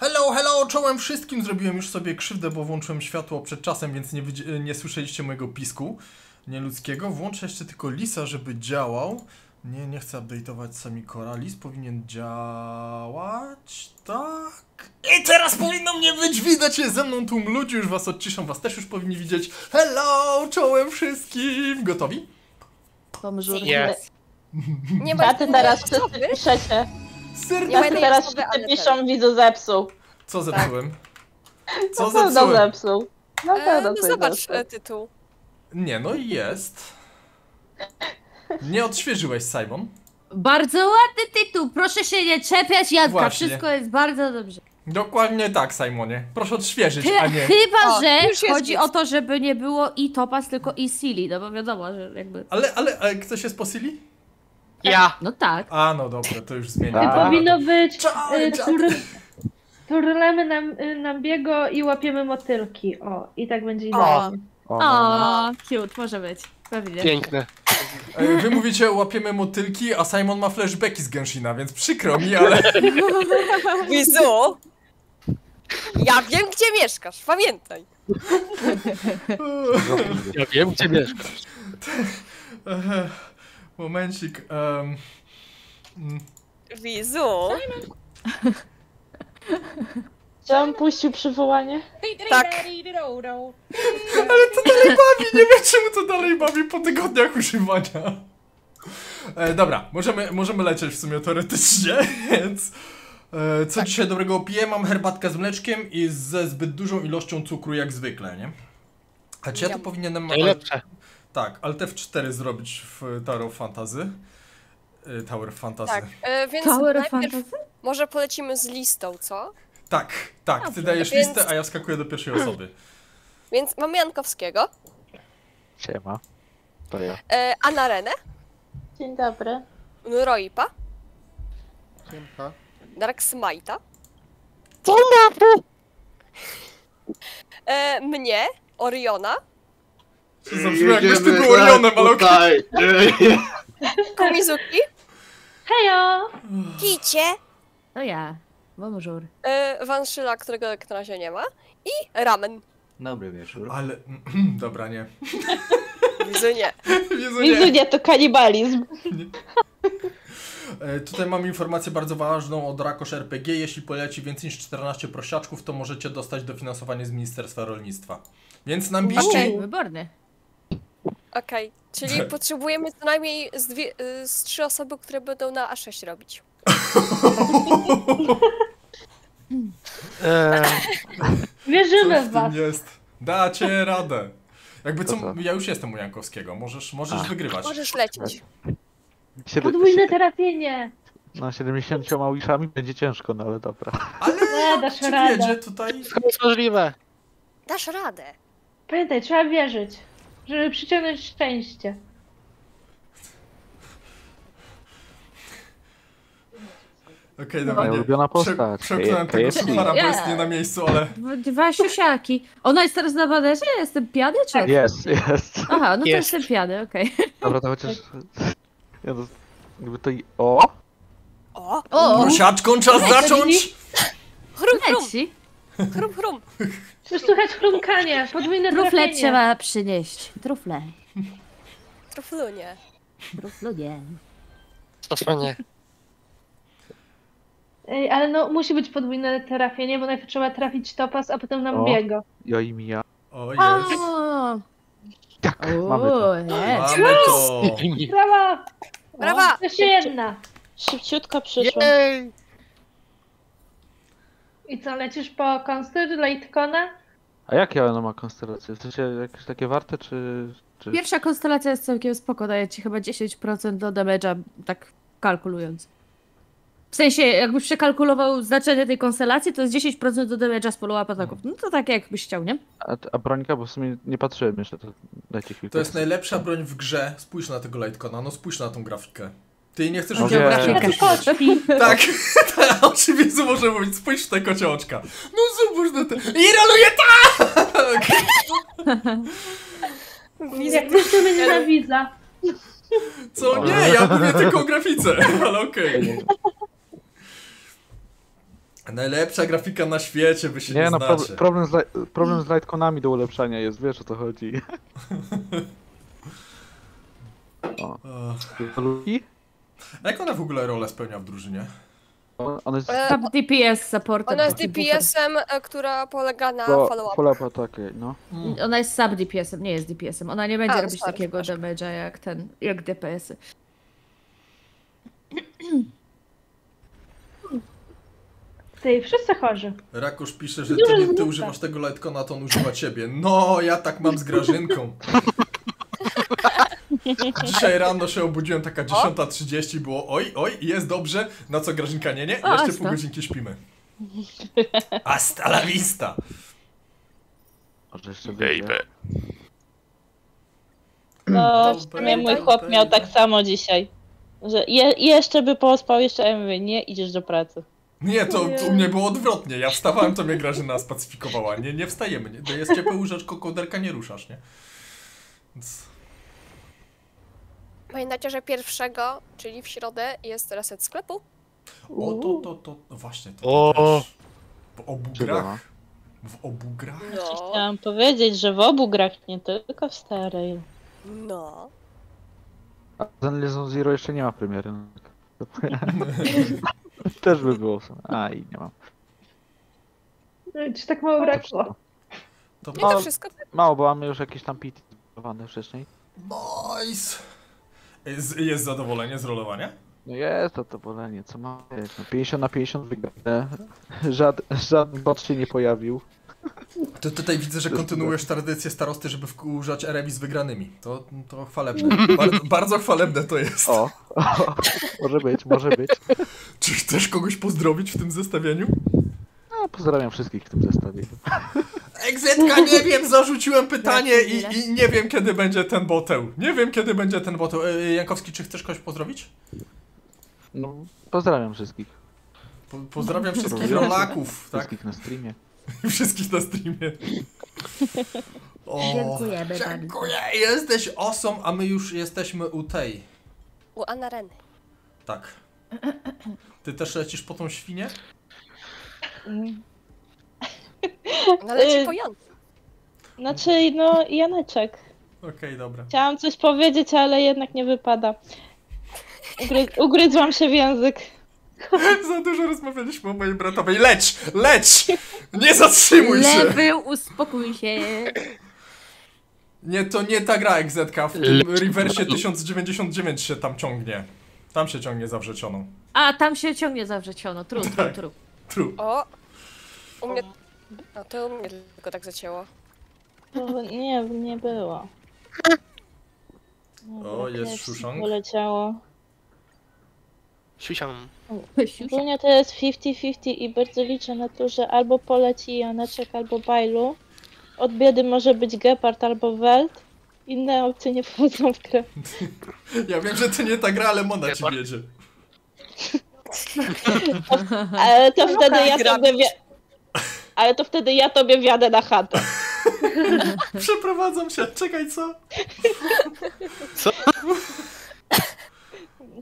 Hello, hello, czołem wszystkim. Zrobiłem już sobie krzywdę, bo włączyłem światło przed czasem, więc nie, nie słyszeliście mojego pisku nieludzkiego. Włączę jeszcze tylko Lisa, żeby działał. Nie, nie chcę update'ować sami Cora. Lis powinien działać, tak? I teraz powinno mnie być widać, jest ze mną tłum ludzi, już was odciszą, was też już powinni widzieć. Hello, czołem wszystkim. Gotowi? Pomżur. Yes. Nie ma Taty teraz wszyscy osoby. piszecie. Serdecznie. jednej teraz osoby, ale piszą, widzu zepsuł. Co zepsułem? Co pewno zepsułem? zepsuł. E, no coś zobacz zepsuł. e, tytuł. Nie, no i jest. Nie odświeżyłeś, Simon. Bardzo ładny tytuł, proszę się nie czepiać, Jadka, Właśnie. wszystko jest bardzo dobrze. Dokładnie tak, Simonie. Proszę odświeżyć, Chy- a nie. Chyba, O, że chodzi o to, żeby nie było i Topaz, tylko i Silly, no bo wiadomo, że jakby... Ale, ale, ale ktoś jest po Sili? Ja. No tak. A, no dobra, to już. Nie Dobra. powinno być Czaj, tur, turlemy nam, nam biego i łapiemy motylki. O, i tak będzie idealnie. O, O, cute, może być. Pewnie. Piękne. E, Wy mówicie, łapiemy motylki, a Simon ma flashbacki z Genshina, więc przykro mi, ale... Wizu! Ja wiem, gdzie mieszkasz, pamiętaj. Ja wiem, gdzie mieszkasz. Momencik. em, mm, Wizu! Chciałam puścił przywołanie. Tak. Ale to dalej bawi, nie wiem czemu to dalej bawi po tygodniach używania. E, dobra, możemy, możemy lecieć w sumie teoretycznie, więc... E, co dzisiaj dobrego piję? Mam herbatkę z mleczkiem i ze zbyt dużą ilością cukru jak zwykle, nie? A czy ja to powinienem... Najlepsze. Tak, Alt F4 zrobić w Tower of Fantasy. Y, Tower of Fantasy. Tak, e, więc Tower of najpierw Fantasy? może polecimy z listą, co? Tak, tak, ty Dobrze, dajesz więc- listę, a ja wskakuję do pierwszej osoby. Więc mamy Jankowskiego, Siema. To ja. e, Anarenę, Dzień dobry. Nuroipa, Dark Smite'a, e, mnie, Oriona, To zabrzmi jakbyś ty był Orionem, ale okej. Kumizuki, Hejo! Kicie, To ja. Bonjour. e, Vanszyla, którego jak na razie nie ma i Ramen. Dobry wieczór. Ale, dobra, nie. Wizu nie. To kanibalizm. E, Tutaj mam informację bardzo ważną od Rakosz RPG. Jeśli poleci więcej niż 14 prosiaczków, to możecie dostać dofinansowanie z Ministerstwa Rolnictwa. Więc napiszcie... Okej, wyborny. Okej, czyli potrzebujemy co najmniej z, dwie, y, z trzy osoby, które będą na A6 robić. Wierzymy w was. jest. Dacie radę. Jakby co, ja już jestem u Jankowskiego, możesz, możesz wygrywać. Możesz lecieć. Podwójne Siedem, trafienie. no 70 wiszami będzie ciężko, no ale dobra. Ale Nie, dasz ci radę. wiedzie tutaj... to jest możliwe. Dasz radę. Pamiętaj, trzeba wierzyć, żeby przyciągnąć szczęście. Okej, No. dobra, Moja nie. ulubiona Prze- postać. Przekonałem tego KFC. suchara, bo Ja- jest nie na miejscu, ale... Dwa- Dwa siusiaki. Ona jest teraz na banerze? Ja jestem pijany, czy? Jest, jest. Aha, no to Jest. jestem pijany, okej. Dobra, to chociaż... Ja to... Jakby to i... O! O! O, Prosiaczką czas zacząć! Chrum, chrum, leci. chrum, chrum. Już słychać chrumkanie, podwójne Trufle trafienie. trzeba przynieść. Trufle. Truflunie. Truflunie. Stosownie. Ej, ale no musi być podwójne trafienie, bo najpierw trzeba trafić topas, a potem nam O. biego. Jo i mija. O, O, jest. Tak, mamy to. o, jest. Mamy to! Brawa! Brawa! Jeszcze jedna. Szybciutko przyszło. Jej! I co, lecisz po Conster, Lightcona? A jakie ona ma konstelacje? W sensie jakieś takie warte, czy... czy... Pierwsza konstelacja jest całkiem spoko, daje ci chyba 10% do damage'a, tak kalkulując. W sensie, jakbyś przekalkulował znaczenie tej konstelacji, to jest 10% do damage'a z follow-up ataków. No to tak jakbyś chciał, nie? A, a brońka, bo w sumie nie patrzyłem jeszcze, to dajcie chwilkę. To jest najlepsza broń w grze. Spójrz na tego Lightcona, no spójrz na tą grafikę. Ty nie chcesz No Grafikę. Tak, tak, oczywiście może mówić, spójrz w te kociołczka. No te... I roluje tak! Jak ktoś ciebie nienawidza. Co? Nie, ja mówię tylko o grafice, ale okej. Najlepsza grafika na świecie, wy się nie, Nie no, znacie. prob- problem z, problem z lightconami do ulepszania jest, wiesz o co chodzi. O, jak ona w ogóle rolę spełnia w drużynie? On jest Tam DPS supportem. Ona jest DPS-em, e, która polega na follow-up. follow-up ataki, no. Ona jest sub DPS-em, nie jest DPS-em. Ona nie będzie A, robić sorry, takiego damage'a jak ten, jak DPS-y. Ty, wszyscy chorzy. Rakosz pisze, że Dużo ty, nie, ty używasz tego Lightcona, to on używa ciebie. No, ja tak mam z Grażynką. Dzisiaj rano się obudziłem, taka 10.30, było oj, oj, jest dobrze. Na co Grażynka, nie, nie, O, jeszcze asta. pół godzinki śpimy. Hasta la vista. Może jeszcze będzie. No, No, w sumie mój baby, chłop miał baby. tak samo dzisiaj. Że je, jeszcze by pospał, jeszcze ja mówię, nie, idziesz do pracy. Nie, to u mnie było odwrotnie. Ja wstawałem, to mnie Grażyna spacyfikowała. Nie, nie wstajemy. Nie, to jest ciepły łóżeczko, kołderka nie ruszasz, nie? Więc... Pamiętacie, że pierwszego, czyli w środę, jest reset sklepu? O, to, to, to, no właśnie, to, O. to też. W obu grach. W obu grach. No. Chciałam powiedzieć, że w obu grach, nie tylko w starej. No. A Zenlizon Zero jeszcze nie ma premiery. no. Też by było. w sumie. A i nie mam. No, Czy tak mało brakło? To No i to No. wszystko. Mało, bo mamy już jakieś tam PT zbudowane wcześniej. Nice! Jest, jest zadowolenie z rolowania? No jest zadowolenie, co ma być. No 50 na 50 wygrane. Żad, żaden bot się nie pojawił. To tutaj widzę, że kontynuujesz tradycję starosty, żeby wkurzać Eremi z wygranymi. To, to chwalebne. Bardzo, bardzo chwalebne to jest. O, o, może być, może być. Czy chcesz kogoś pozdrowić w tym zestawieniu? No, pozdrawiam wszystkich w tym zestawieniu. Egzetka, nie wiem, zarzuciłem pytanie i, i nie wiem kiedy będzie ten boteł. Nie wiem kiedy będzie ten boteł. E, Jankowski, czy chcesz kogoś pozdrowić? No, pozdrawiam wszystkich. Po, pozdrawiam wszystkich rolaków, tak? Wszystkich na streamie. Wszystkich na streamie. O, Dziękujemy bardzo. Dziękuję, jesteś awesome, a my już jesteśmy u tej. U Anareny. Tak. Ty też lecisz po tą świnię? No leci Y- po Jan. Znaczy, no, Janeczek. Okej, dobra. Chciałam coś powiedzieć, ale jednak nie wypada. Ugry ugryzłam się w język. Za dużo rozmawialiśmy o mojej bratowej. Leć! Leć! Nie zatrzymuj się! Lewy, uspokój się. Nie, to nie ta gra XZK. W tym rewersie 1099 się tam ciągnie. Tam się ciągnie zawrzecioną. A, tam się ciągnie zawrzeciono. Tru, tru, Tak. tru. True. O! U mnie. No to u mnie tylko tak zacięło. To nie, nie było. O, jest szuszonk. Poleciało. Siusiam. Ogólnie to jest 50-50 i bardzo liczę na to, że albo poleci Janeczek, albo Bailu. Od biedy może być Gepard albo Welt. Inne opcje nie wchodzą w grę. Ja wiem, że to nie ta gra, ale Mona ci wiedzie. Ale to No wtedy tak, ja gra- tobie wi- Ale to wtedy ja tobie wjadę na chatę. Przeprowadzam się. Czekaj, co?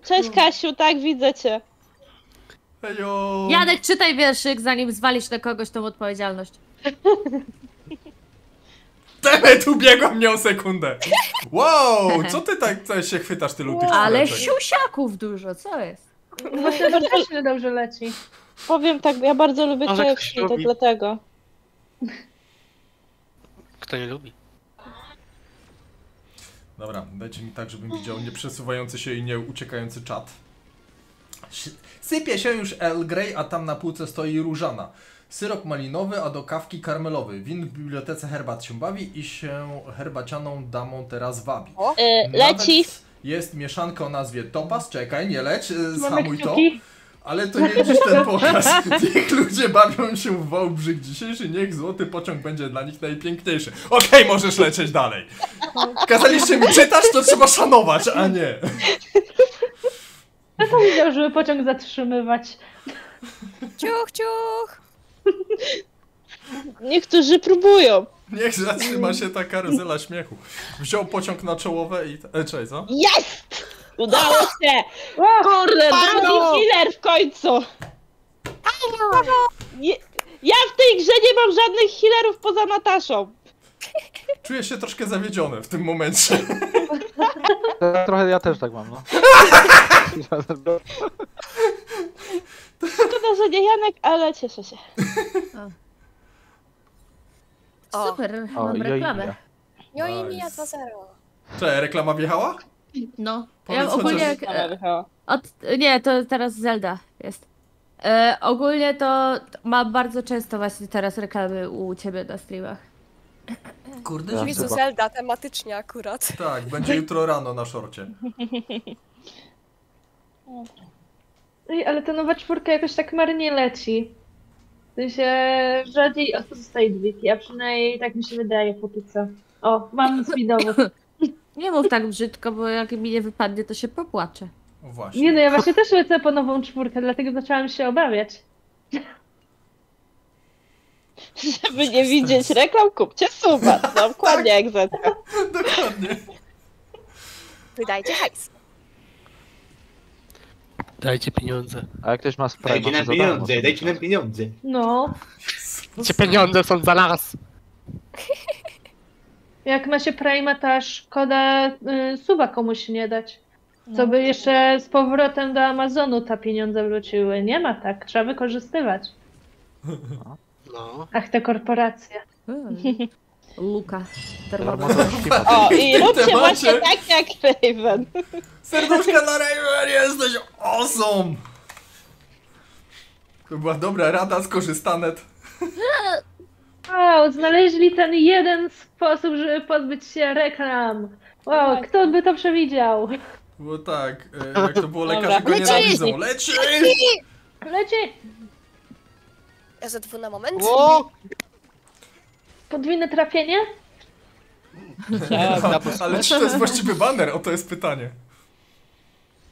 Cześć Kasiu, tak widzę cię. Hejo. Janek, czytaj wierszyk, zanim zwalisz na kogoś tą odpowiedzialność. Temet, ubiegła mnie o sekundę. Wow, co ty tak tak się chwytasz tylu tych Ale siusiaków dużo, co jest? Właśnie to też nie dobrze leci. Powiem tak, ja bardzo lubię Może KFC, ktoś to lubi. dlatego. Kto nie lubi? Dobra, dajcie mi tak, żebym widział nieprzesuwający się i nie uciekający czat. Sypie się już El Grey, a tam na półce stoi różana. Syrop malinowy, a do kawki karmelowy. Win w bibliotece herbat się bawi i się herbacianą damą teraz wabi. O! Y, leci. Jest mieszanka o nazwie Topas, czekaj, nie leć, y, Mamy zhamuj to. kciuki. Ale to nie dziś ten pokaz. Niech ludzie bawią się w Wałbrzych dzisiejszy, niech złoty pociąg będzie dla nich najpiękniejszy. Okej, możesz lecieć dalej. Kazaliście mi czytać, to trzeba szanować, a nie. Kto to widział, żeby pociąg zatrzymywać? Ciuch, ciuch! Niektórzy próbują. Niech zatrzyma się ta karuzela śmiechu. Wziął pociąg na czołowe i... E, cześć, co? Jest! Udało się! Kurde, drugi Pardon! killer w końcu! Ja w tej grze nie mam żadnych healerów poza Nataszą. Czuję się troszkę zawiedziony w tym momencie. Teraz trochę ja też tak mam, no. Szkoda, że nie Janek, ale cieszę się. O. Super, O, mam i reklamę. No i Nice. Mija 2-0. Cześć, reklama wjechała? No, Powiedz ja ogólnie jak, od, nie, to teraz Zelda jest. E, ogólnie to mam bardzo często właśnie teraz reklamy u ciebie na streamach. Kurde, Ja Jezu. Zelda tematycznie akurat. Tak, będzie jutro rano na szorcie. Ej, ale ta nowa czwórka jakoś tak marnie leci. W sensie rzadziej zostaje dwójki, a przynajmniej tak mi się wydaje póki co. O, mam swój dowód. Nie mów tak brzydko, bo jak mi nie wypadnie, to się popłaczę. O właśnie. Nie no, ja właśnie też lecę po nową czwórkę, dlatego zaczęłam się obawiać. Żeby nie widzieć reklam, kupcie suba. Dokładnie jak Zetka. Dokładnie. Wydajcie hajs. Dajcie pieniądze. A jak ktoś ma spray, Dajcie nam pieniądze, dajcie nam pieniądze. No, Gdzie pieniądze są za nas? Jak ma się Prima, to szkoda y, suba komuś nie dać. Co by jeszcze z powrotem do Amazonu te pieniądze wróciły. Nie ma tak, trzeba wykorzystywać. No. Ach, te korporacje. Luka. To ślimak. O, i róbcie właśnie tak jak Raven. Serduszka na Raven, jesteś awesome! To była dobra rada, skorzystanet. Wow, znaleźli ten jeden sposób, żeby pozbyć się reklam. Wow, Tak. kto by to przewidział? Było tak, e, jak to było, lekarze go Leci! nienawidzą. Leci! Leci! ZW na moment. O! Podwójne trafienie? Ale czy to jest właściwy baner? O to jest pytanie.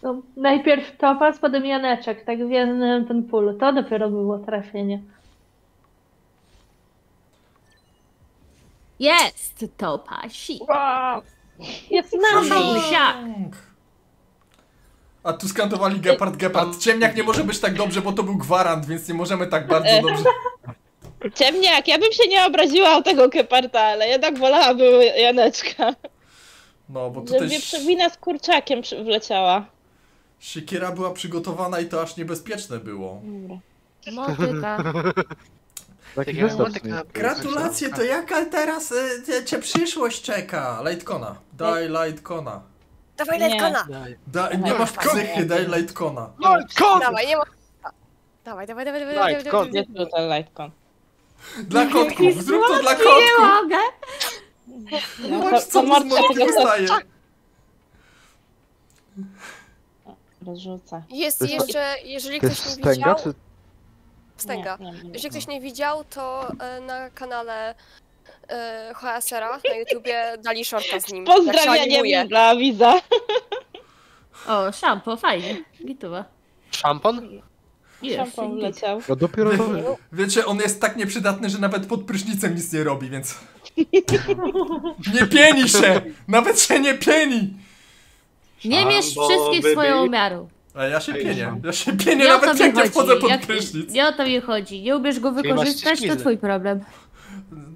No, najpierw Topaz, potem Janeczek, tak w jednym ten pól. To dopiero było trafienie. Jest to pasi. Wow! Jest nami! Mamusia. A tu skantowali Gepard, Gepard. Ciemniak nie może być tak dobrze, bo to był gwarant, więc nie możemy tak bardzo dobrze. Ciemniak, ja bym się nie obraziła o tego keparta, ale jednak wolałabym Janeczka. No, bo Że tutaj wieprzowina z kurczakiem wleciała. siekiera była przygotowana i to aż niebezpieczne było. Motyka. Takiego zestaw motyka. zmienił. Gratulacje, to jaka teraz y, cię przyszłość czeka? Lightcona. Daj Lightcona. Dawaj, Nie. Daj. Da, nie masz psychy, daj Lightcona. Dawaj, nie ma... Dawaj, dawaj, dawaj, dawaj, dawaj, Light dawaj, con. Gdzie tu ten Lightcon? Dla kotków, zrób to dla Nie kotków. mogę. No, Zobacz co to Marta tego wystaje. rozrzuca. Jest jest- jeszcze, jeżeli To ktoś jest nie widział... czy... Wstęga. Nie, nie, nie. Jeśli ktoś nie widział, to e, na kanale e, HSR-a na YouTubie dali shorta z nim. animuje. dla widza. O, szampo, fajnie. Gituwa. Szampon? Jest, Szampon leciał. No dopiero to... Wiecie, on jest tak nieprzydatny, że nawet pod prysznicem nic nie robi, więc... Nie pieni się! Nawet się nie pieni! Nie Szambo, wszystkich swoją miarą. A ja się pienię. Ja się pienię, to nawet mi jak nie chodzi. wchodzę pod Jak- prysznic. Nie o to mi chodzi. Nie umiesz go wykorzystać, to twój problem.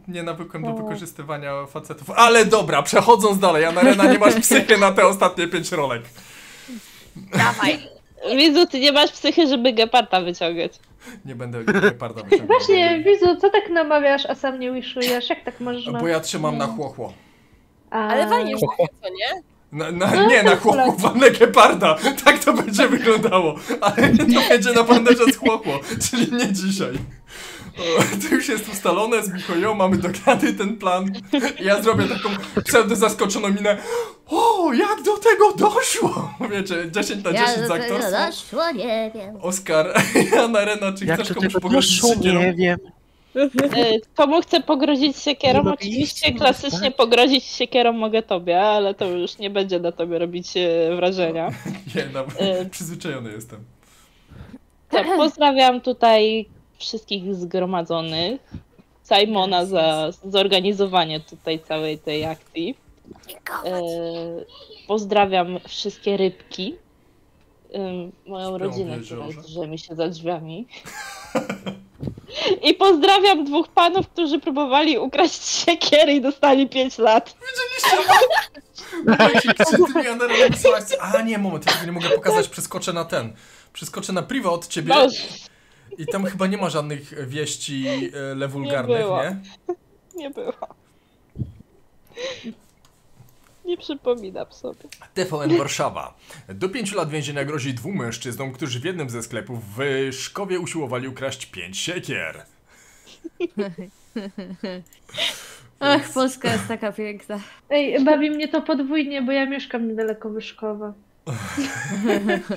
Nie nawykłem do wykorzystywania facetów. Ale dobra, przechodząc dalej, Anarena, nie masz psychy na te ostatnie pięć rolek. Dawaj. Widzu, ty nie masz psychy, żeby geparta wyciągać. Nie będę Geparda wyciągał. Właśnie, Wizu, co tak namawiasz, a sam nie wishujesz? Jak tak można? Bo ja trzymam na chłochło. Ale walniesz co nie? Na, na, nie na chłochło, walnę Geparda. Tak to będzie wyglądało. Ale to będzie na panderze z chłochło, czyli nie dzisiaj. O, to już jest ustalone z Michoją, mamy dograny ten plan. I ja zrobię taką pseudo zaskoczoną minę. O, jak do tego doszło? Wiecie, 10 na 10 za aktorstwo. doszło, nie wiem. Oskar, Anna Rena, czy Jak chcesz to komuś pogrozić? Nie wiem. E, Komu chcę pogrozić siekierą? Nie Oczywiście klasycznie pogrozić siekierą mogę tobie, ale to już nie będzie na tobie robić e, wrażenia. Nie, no, przyzwyczajony jestem. To pozdrawiam tutaj wszystkich zgromadzonych. Simona za zorganizowanie tutaj całej tej akcji. Pozdrawiam wszystkie rybki. moją rodzinę, która drzemi się za drzwiami. I pozdrawiam dwóch panów, którzy próbowali ukraść siekiery i dostali 5 lat. Napisałaś? A nie, moment, ja nie mogę pokazać, przeskoczę na ten. Przeskoczę na priwa od ciebie No, i tam chyba nie ma żadnych wieści e, lewulgarnych, Nie było. nie? nie było. Nie przypominam sobie. TVN Warszawa. Do pięciu lat więzienia grozi dwóm mężczyznom, którzy w jednym ze sklepów w Szkowie usiłowali ukraść pięć siekier. Ach, Polska jest taka piękna. Ej, bawi mnie to podwójnie, bo ja mieszkam niedaleko Wyszkowa.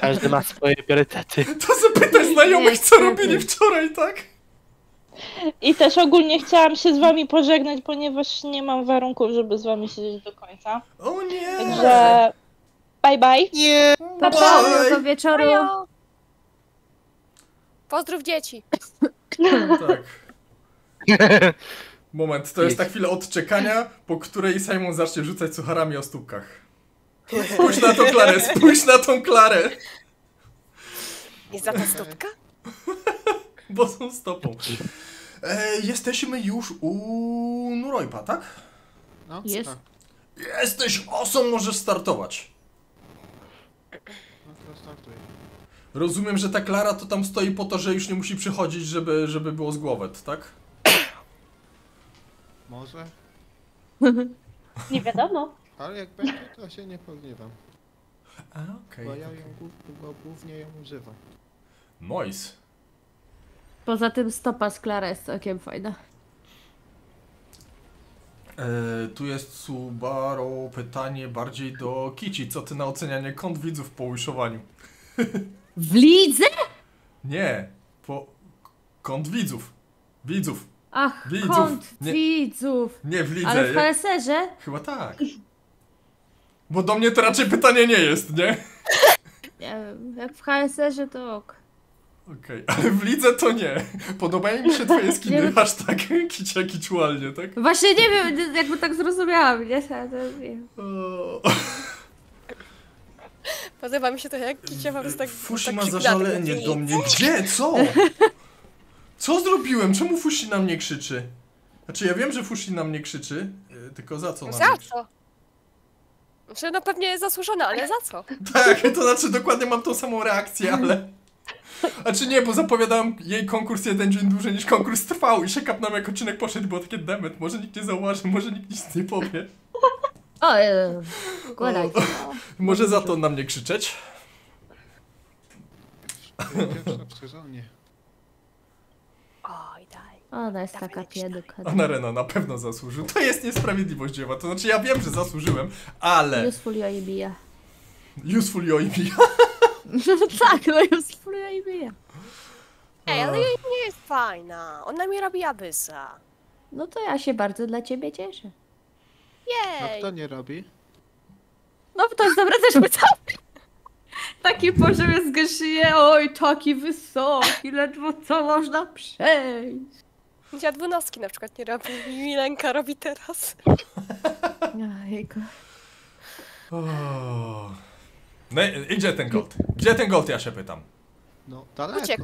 Każdy ma swoje priorytety. To zapytaj znajomych, co robili wczoraj, tak? I też ogólnie chciałam się z wami pożegnać, ponieważ nie mam warunków, żeby z wami siedzieć do końca. O nie! Także bye bye. Nie! Pa, pa, miłego wieczoru. Ajo! Pozdrów dzieci. Tak. Moment, to jest ta chwila odczekania, po której Simon zacznie rzucać sucharami o stópkach. Spójrz na tą Klarę, spójrz na tą Klarę! Jest za to stópka? Bo są stopą. E, jesteśmy już u Nurojpa, tak? No, Jest. Tak. Jesteś osą, możesz startować. No to startuję. Rozumiem, że ta Klara to tam stoi po to, że już nie musi przychodzić, żeby, żeby było z głowet, tak? Może, Nie wiadomo. ale jak będzie, to się nie pogniewam. A, okej. Bo ja ją głó- bo głównie ją używam. Nice. Poza tym stopa z Klara jest całkiem fajna. E, tu jest Subaru pytanie bardziej do Kici. Co ty na ocenianie kąt widzów po uszowaniu? W lidze? Nie, po kąt widzów. Widzów. Ach, Widzów. kąt Nie. widzów. Nie w lidze. Ale w HSR-ze? Chyba tak. Bo do mnie to raczej pytanie nie jest, nie? Nie wiem, jak w HSR-ze to ok. Okej, ale w lidze to nie. Podobają mi się twoje Nie skiny wiem. aż tak kicia kiczualnie, tak? Właśnie nie wiem, jakby tak zrozumiałam, nie? Ale to nie. O, Podoba mi się to, jak kicia po prostu tak Fushi tak ma zażalenie do mnie. Gdzie? Co? Co zrobiłem? Czemu Fushi na mnie krzyczy? Znaczy ja wiem, że Fushi na mnie krzyczy, e, tylko za co na Za co? Znaczy, no pewnie jest zasłużona, ale za co? Tak, to znaczy dokładnie mam tą samą reakcję, ale... Znaczy nie, bo zapowiadałem jej konkurs jeden dzień dłużej niż konkurs trwał i się kapnąłem jak odcinek poszedł, było takie demet, może nikt nie zauważy, może nikt nic nie powie. O, e, Godaj. Może za to na mnie krzyczeć? Pierwsza w sezonie. Oj, daj. Ona jest taka pieduka. A na Rena na pewno zasłużył. To jest niesprawiedliwość dzieła, to znaczy ja wiem, że zasłużyłem, ale... Useful Joibija. Useful Yoibi. tak, no Useful Joibija. Ej, ale jej nie jest fajna. Ona mi robi abysa. No to ja się bardzo dla ciebie cieszę. No Jej! kto nie robi? No to jest dobre też pytanie. Taki poziom jest Geszyje, oj, taki wysoki, ledwo co można przejść. Ja dwunastki na przykład nie robię. Milenka robi teraz. Ojejku. O. No i gdzie ten gold? Gdzie ten gold, ja się pytam. No daleko. Uciekł.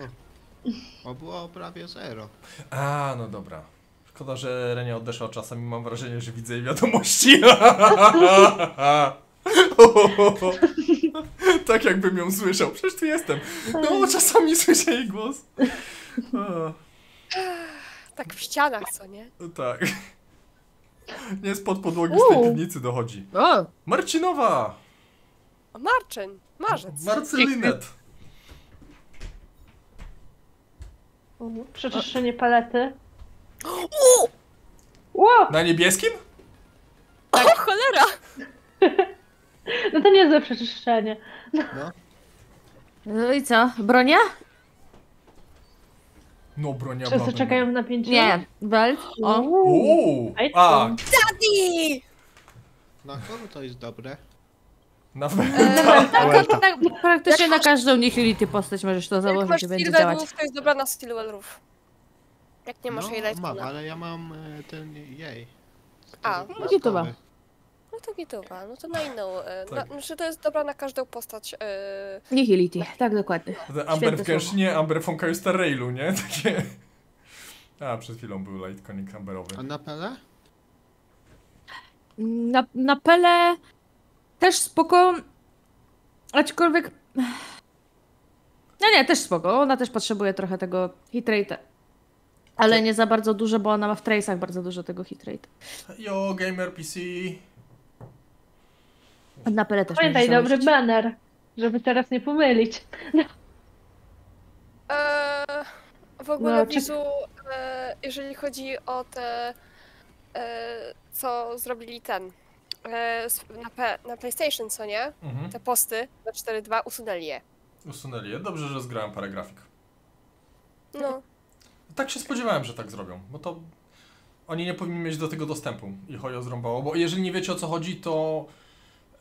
Bo było prawie zero. A, no dobra. Szkoda, że Renia odeszła czasami, mam wrażenie, że widzę jej wiadomości. tak jakbym ją słyszał. Przecież tu jestem. No, czasami słyszę jej głos. O, Tak w ścianach, co nie? tak. Nie spod podłogi z tej piwnicy dochodzi. O, Marcinowa! O, Marczyn, marzec. Marcelinet! Przeczyszczenie palety. O! Na niebieskim? o cholera! No to niezłe przeczyszczenie. No, no i co, bronia? No, bronia Wszyscy czekają w napięciu. Nie, belt. O, Uuu! A, Daddy! na kogo to jest dobre? Na tak, tak, praktycznie na każdą niechility postać możesz to Jak założyć będzie działać. Roof, to jest dobra na Steel Roof. Jak nie masz jej no, mam, Lightona. ale ja mam e, ten jej. A. Dodatkowy. YouTube'a. No to gitowa, no to na inną. E, Tak. na, znaczy to jest dobra na każdą postać. E, Nihility, tak dokładnie. Amber w Genshinie, Amber Star Railu, nie? Takie... A, przed chwilą był Lightconic Amberowy. A na pele? Na, na Pele też spoko, aczkolwiek... No nie, też spoko, ona też potrzebuje trochę tego hitrate'a. Ale nie za bardzo dużo, bo ona ma w trace'ach bardzo dużo tego hitrate'a. Yo, gamer PC. Na Pele też Pamiętaj, dobry banner, żeby teraz nie pomylić. e, w ogóle No, czy- e, jeżeli chodzi o te, e, co zrobili ten na, P, na PlayStation, co nie? Mhm. Te posty na 4.2 usunęli je. Usunęli je. Dobrze, że zgrałem parę grafik. No, Tak się spodziewałem, że tak zrobią, bo to oni nie powinni mieć do tego dostępu i Hojo zrąbało, bo jeżeli nie wiecie o co chodzi, to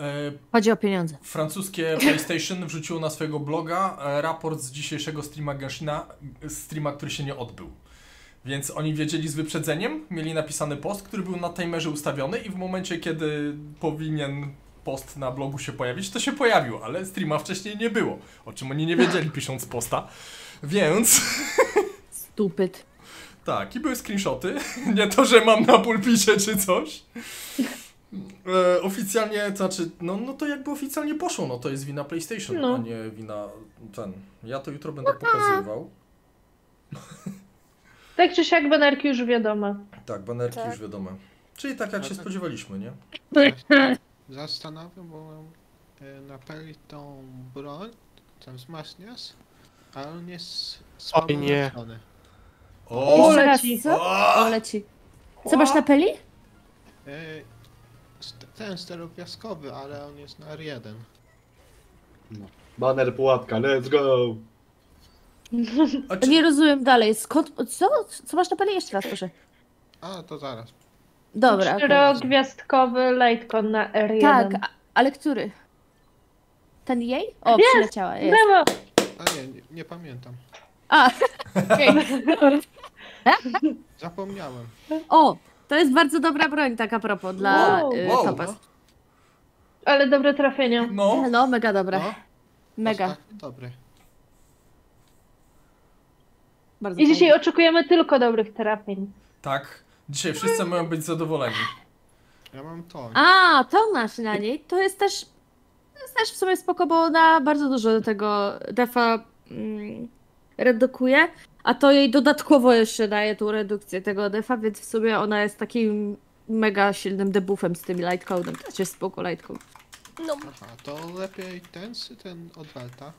e, Chodzi o pieniądze. francuskie PlayStation wrzuciło na swojego bloga e, raport z dzisiejszego streama Genshina, e, streama, który się nie odbył. Więc oni wiedzieli z wyprzedzeniem, mieli napisany post, który był na timerze ustawiony i w momencie, kiedy powinien post na blogu się pojawić, to się pojawił, ale streama wcześniej nie było, o czym oni nie wiedzieli pisząc posta. Więc Stupid. tak, i były screenshoty. Nie to, że mam na pulpicie czy coś. E, oficjalnie, to znaczy, no, no to jakby oficjalnie poszło, no to jest wina PlayStation, No. a nie wina ten. Ja to jutro będę pokazywał. Tak czy siak banerki już wiadomo. Tak, banerki Tak. już wiadomo. Czyli tak jak się tak. spodziewaliśmy, nie? Zastanawiam, bo mam na peli tą broń, ten wzmacniasz, a on jest słabo Oj, nie. O! O, leci. o! O, leci. Co masz na peli? E, ten steropiaskowy, ale on jest na R1. Banner pułapka, let's go! Czy, Nie rozumiem dalej. Skąd, co? Co masz na peli? Jeszcze raz, proszę. A, to zaraz. Dobra. Czterogwiazdkowy Lightcon na R1. Tak, a, ale który? Ten jej? O, Jest! przyleciała, jest. Brawo! A nie, nie, nie pamiętam. A. Zapomniałem. O, to jest bardzo dobra broń, tak a propos, dla Wow. y, Wow. Topaz. Ale dobre trafienie. no, No, mega dobra. No, Mega. ostatni dobry. Bardzo I dzisiaj fajnie. oczekujemy tylko dobrych trafień. tak. Dzisiaj wszyscy mają być zadowoleni. Ja mam to. A, to masz na niej. To jest też. To jest też w sumie spoko, bo ona bardzo dużo do tego defa mm, redukuje. A to jej dodatkowo jeszcze daje tą redukcję tego defa, więc w sumie ona jest takim mega silnym debuffem z tym light codem. To też jest spoko light code. no Aha, to lepiej ten czy ten od Welta?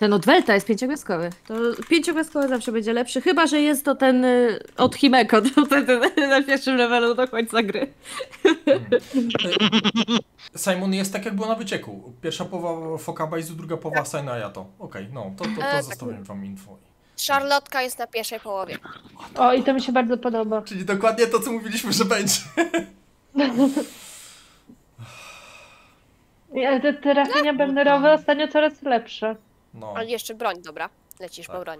Ten od Welta jest pięciogwiazdkowy. To pięciogwiazdkowy zawsze będzie lepszy, chyba że jest to ten y, od Himeko, to ten, ten na pierwszym levelu do końca gry. Simon jest tak jak było na wycieku. Pierwsza połowa Fokabajzu, druga połowa Saina Yato. Okej, no, to, to, E, to tak. zostawiam wam info. Charlotka jest na pierwszej połowie. O, i to mi się bardzo podoba. Czyli dokładnie to, co mówiliśmy, że będzie. Ale te trafienia bannerowe ostatnio coraz lepsze. No. Ale jeszcze broń, dobra. Lecisz Tak. po broń.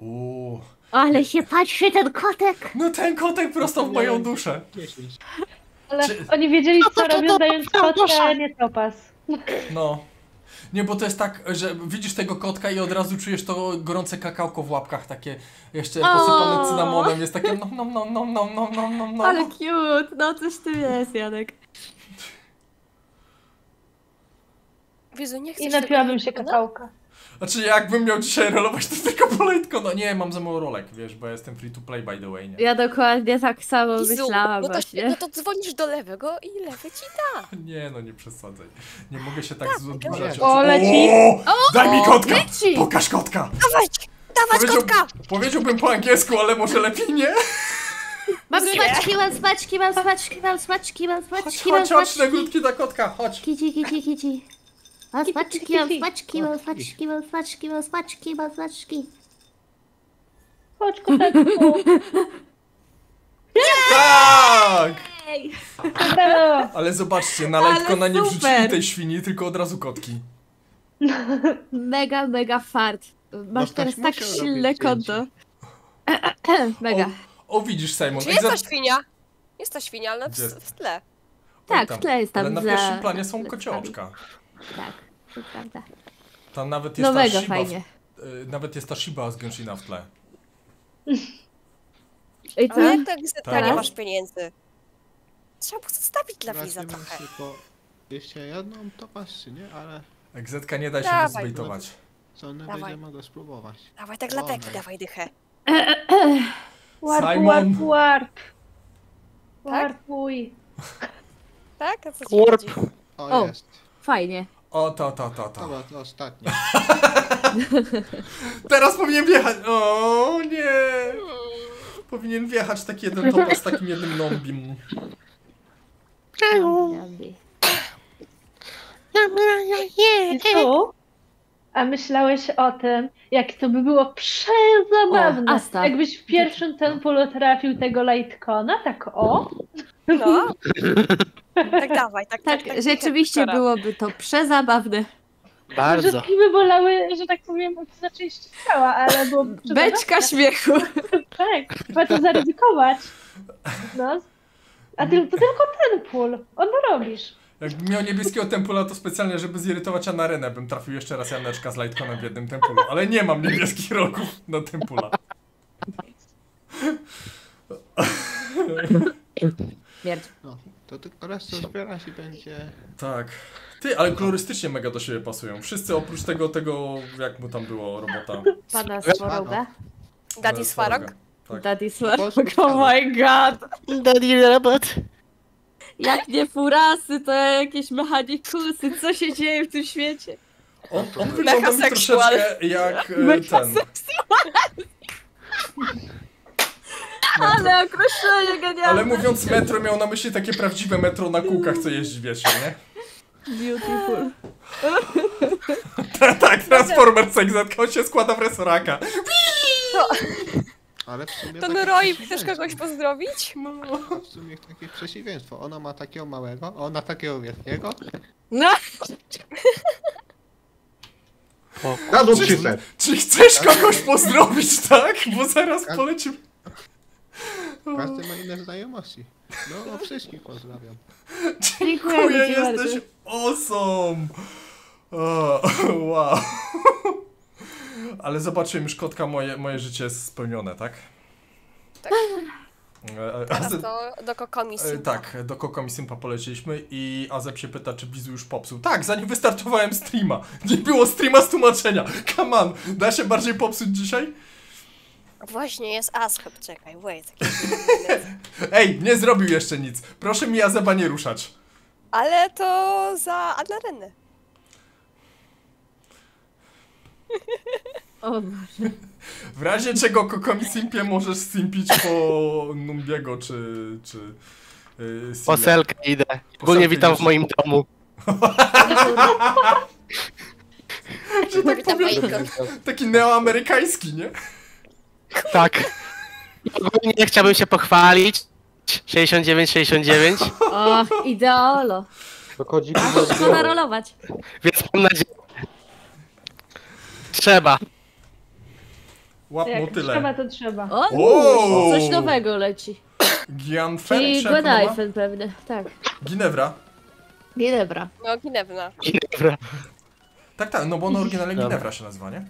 Uuu. Ale się patrzy ten kotek! No ten kotek prosto w moją duszę. 10. Ale Czy- oni wiedzieli, co robią, dając kotkę, a nie topas. No. Nie, bo to jest tak, że widzisz tego kotka i od razu czujesz to gorące kakałko w łapkach, takie jeszcze posypane cynamonem, jest takie nom nom nom nom nom nom nom nom nom. Ale cute, no coś tu jest, Janek. Jezu, nie chcesz I napiłabym się kakałka. Znaczy jakbym miał dzisiaj rolować, to tylko polejtko. No nie, mam za mało rolek, wiesz, bo ja jestem free to play by the way, nie? Ja dokładnie tak samo Jezu, myślałam no to, właśnie. no to dzwonisz do lewego i lewy ci da. Nie no, nie przesadzaj. Nie mogę się tak mogę. zadłużać. O, leci. O, Daj mi kotka! leci! Pokaż kotka! Dawać! Dawać Powiedział, kotka! powiedziałbym po angielsku, ale może lepiej nie? Mam smaczki, mam smaczki, mam smaczki, mam smaczki, mam Chodź, smaczki, mam chodź, chodź, smaczki. negutki dla kotka, chodź. Kici, kici, kici. Smaczki, kici, mam kici. smaczki, mam smaczki, mam smaczki, mam smaczki, mam smaczki. Chodź, koteczku. Tak! Brawo. Ale zobaczcie, na Ale Lightcona nie wrzucili super. tej świni, tylko od razu kotki. Mega, mega fart. Masz ktoś teraz tak musiał silne konto. Mega. O, widzisz, Simon. Czy jest ta świnia? Jest ta świnia, ale w, Gdzie w tle. Tak, tam. w tle jest tam Ale na za- pierwszym planie są za kociołczka. Tak, to prawda. Tam nawet jest Nowego ta Shiba, fajnie. w, y, nawet jest ta Shiba z Genshina w tle. I co? Ale jak tak Gzeta nie masz pieniędzy? Trzeba było zostawić dla wiem, trochę. po jeszcze jedną to czy nie, ale Egzetka nie da się Dawaj. wyzbejtować. co nie Dawaj. będzie mogę spróbować. Dawaj tak dla. Beki, dawaj dychę. Warp, Simon. warp, warp. Tak? Warpuj. Tak? A co ci Warp. chodzi? O, O. jest. Fajnie. O, to, to, to, to. Dobra, to ostatnie. Teraz powinien wjechać. O nie! Powinien wjechać taki jeden topa z takim jednym lombim. Tu? A myślałeś o tym, jak to by było przezabawne, O, Asta. jakbyś w pierwszym templu trafił tego Lightcona, tak o. No. Tak dawaj, tak, tak, Tak, tak. rzeczywiście tak, byłoby to przezabawne. Bardzo. Że by bolały, że tak powiem, za części ciała, ale było Beczka śmiechu. Tak, warto zaryzykować. No. A ty, to tylko ten pól. On robisz. Jakbym miał niebieskiego tempula, to specjalnie, żeby zirytować Anarenę, bym trafił jeszcze raz Janeczka z Lightconem w jednym tempulu. Ale nie mam niebieskich roków na tempula. Śmierć. No, to tylko raz to zbierasz i będzie... Tak. Ty, ale kolorystycznie mega do siebie pasują. Wszyscy oprócz tego, tego, jak mu tam było, robota. Pana Sworoga. Daddy Swarog? Tak. Daddy polsku Swarog. Oh my god. Daddy robot. Jak nie furasy, to jakieś mechanikusy. Co się dzieje w tym świecie? On, on wygląda troszeczkę jak e, ten. Ale określenie genialne. Ale mówiąc metro, miał na myśli takie prawdziwe metro na kółkach, co jeździ, wiecie, nie? Beautiful. tak, Transformer Segzet, on się składa w resoraka. Ale w sumie To Noroi, chcesz kogoś pozdrowić? No. W sumie takie przeciwieństwo. Ona ma takiego małego, ona takiego wielkiego. No, ci ser. Czy chcesz kogoś pozdrowić, tak? Bo zaraz Tak. polecimy. Każdy ma inne znajomości. No, o wszystkich pozdrawiam. Dziękuję, Dziękujemy ci jesteś awesome. O, wow. Ale zobaczyłem już kotka, moje, moje życie jest spełnione, tak? Tak. E, e, Teraz to do Kokomi e, Simpa. Tak, do Kokomi Sympa poleciliśmy i Azep się pyta, czy Bizu już popsuł. Tak, zanim wystartowałem streama. Nie było streama z tłumaczenia. Come on, da się bardziej popsuć dzisiaj? Właśnie jest Aschep, czekaj, wait. Ej, nie zrobił jeszcze nic. Proszę mi Azeba nie ruszać. Ale to za Adlarenę. o Boże. W razie czego Kokomi Simpie możesz simpić po Numbiego czy... czy yy. Poselkę idę. Ogólnie witam w moim domu. Że tak powiem, taki neoamerykański, nie? Tak. I Ogólnie chciałbym się pochwalić. 69, 69. Och, ideolo. To To odbiorą. narolować. Więc mam nadzieję. Trzeba. Łap Jak motyle. trzeba, to trzeba. O, Wow. coś nowego leci. Gianfer? Czyli czy jak pewnie. Tak. Ginewra. Ginebra. No, Ginewna. Dobra. Tak, tak, no bo ona oryginalnie Dobra. Ginewra się nazywa, nie?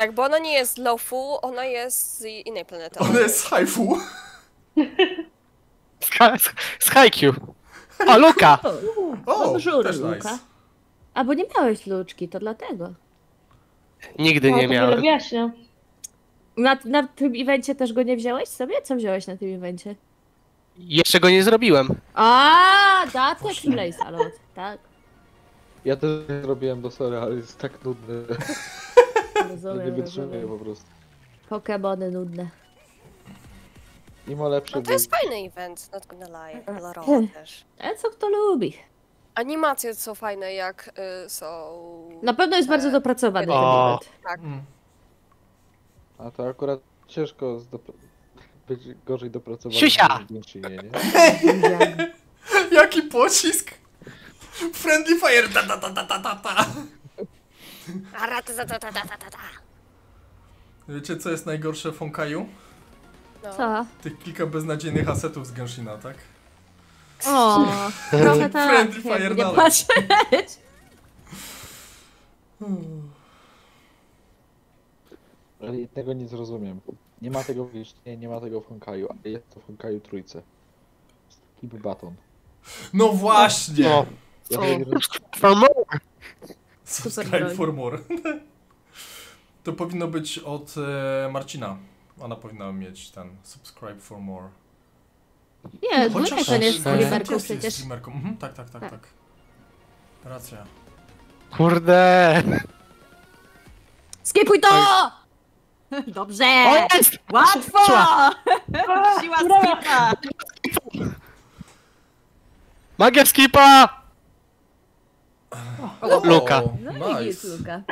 Tak, bo ona nie jest Lawfu, ona jest z innej planety. Ona jest z Haifu. Z, ha- z, z Haikyuu. O, Luka! O, Bonjour, też Luka. nice. A bo nie miałeś luczki, to dlatego. Nigdy No, nie miałem. wyjaśnia. Na, na tym evencie też go nie wziąłeś sobie? Co wziąłeś na tym evencie? Jeszcze go nie zrobiłem. A, datek place, ale tak. Ja też nie zrobiłem do sorry, ale jest tak nudny, że nie Rozumiem, wytrzymuję rozumiem. po prostu. Pokemony nudne. Mimo lepszy No to jest fajny event, not gonna lie. Kolorowy też. Ale co kto lubi? Animacje są fajne, jak y, są... Na pewno jest bardzo E, dopracowany ten o. event. Mm. A to akurat ciężko być gorzej dopracowanym Siusia! niż Genshinie, nie? Jaki pocisk! Friendly fire! Ta, ta, ta, ta, ta, ta, ta. A, ratatatatata. Wiecie co jest najgorsze w Honkaju? No. Co? Tych kilka beznadziejnych asetów z Genshina, tak? O, trochę tak. Friendly fire dalej. patrzeć. Ale jednego nie zrozumiem. Nie ma tego w Lisznie, nie ma tego w Honkaju, ale jest to w Honkaju trójce. Skip baton. No właśnie! No. Ja Subscribe for more. To powinno być od e, Marcina. Ona powinna mieć ten subscribe for more. Nie, dwójka to nie jest to jest- streamerką jest przecież. streamerką. Mhm, tak, tak, tak, Tak. tak. Racja. Kurde. Skipuj to! Dobrze! O, jest! Łatwo! Szła. Siła skipa! Magia skipa! O, Luka. No i jest nice. Luka.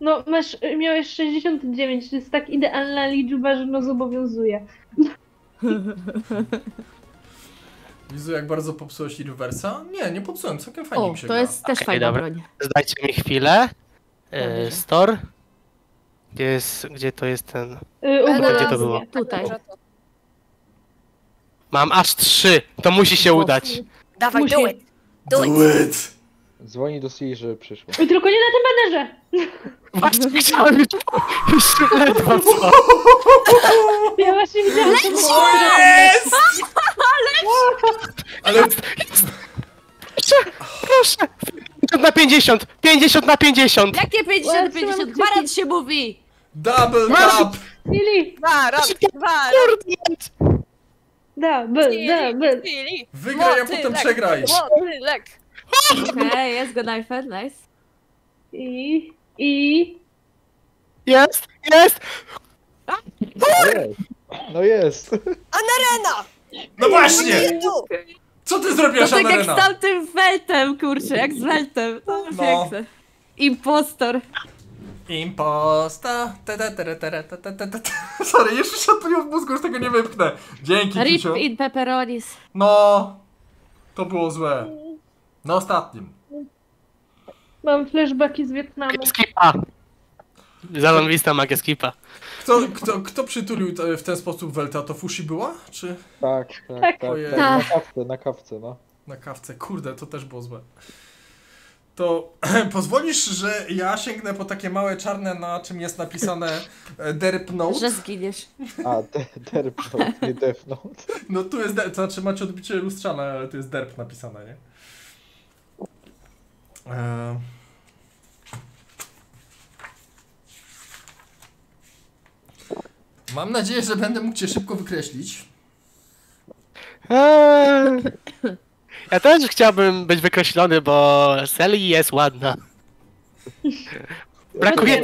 No, masz, miałeś 69, to jest tak idealna liczba, że no zobowiązuje. Widzę jak bardzo popsułeś reversa? Nie, nie popsułem, całkiem fajnie O, mi się to gra. jest też Okej, fajna dobra. broń. Zdajcie mi chwilę. E, store. Gdzie jest, gdzie to jest ten... Yy, gdzie to było? Tutaj. Mam aż trzy. To musi się udać. Dawaj, Musi. do it! Do it! Dzwoni do Siri, żeby przyszło. Tylko nie na tym banerze! Właśnie chciałem już... Już ledwo co. Ja właśnie widziałam. że to O jest! Ale Proszę! 50 na 50! 50 na 50! Jakie 50 Ła, na 50? trzymam Gwarant się mówi! double tap! Raz, dwa, raz, Da, b, da, b. chwili! Wygraj, a potem przegraj! Motylek! okay, jest good knife, nice. I... i... Jest! Jest! No jest. No Anarena! No właśnie! Co ty zrobiłaś, no tak jak z tamtym Weltem, kurczę, jak z Weltem. To no. Piękne. Impostor. Imposta. Sorry, jeszcze się odpaliło w mózgu, już tego nie wypchnę. Dzięki, Rip Kisio. in pepperonis. No, to było złe. Na ostatnim. Mam flashbacki z Wietnamu. Skipa! Zaląbista magia skipa. Kto, kto, kto przytulił te- w ten sposób Welta? To Fushi była? Czy Tak, tak, Tak. tak. Tak. Na kawce, na kawce, no. na kawce? Kurde, to też było złe. To pozwolisz, że ja sięgnę po takie małe czarne, na czym jest napisane e, Derp Note? Że zginiesz. A, de Derp Note, nie Death Note. No tu jest, de- to znaczy macie odbicie lustrzane, ale tu jest derp napisane, nie? Eee... Mam nadzieję, że będę mógł cię szybko wykreślić. Eee. Ja też chciałbym być wykreślony, bo Sally jest ładna. Brakuje.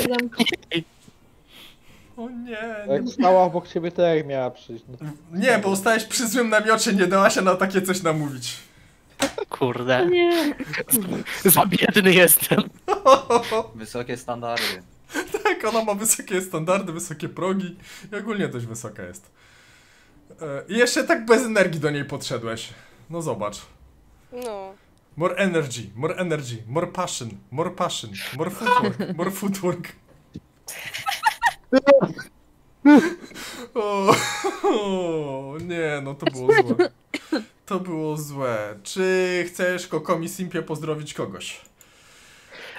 O nie, Jak nie, stała obok ciebie, to jak miała przyjść? No, nie, bo stałeś przy złym namiocie, nie dała się na takie coś namówić. Kurde, Nie. za biedny jestem. Wysokie standardy. Tak, ona ma wysokie standardy, wysokie progi i ogólnie dość wysoka jest. E, I jeszcze tak bez energii do niej podszedłeś. No zobacz. No. More energy, more energy, more passion, more passion, more footwork, more footwork. O, o, nie, no to było złe. To było złe. Czy chcesz Kokomi Simpie pozdrowić kogoś?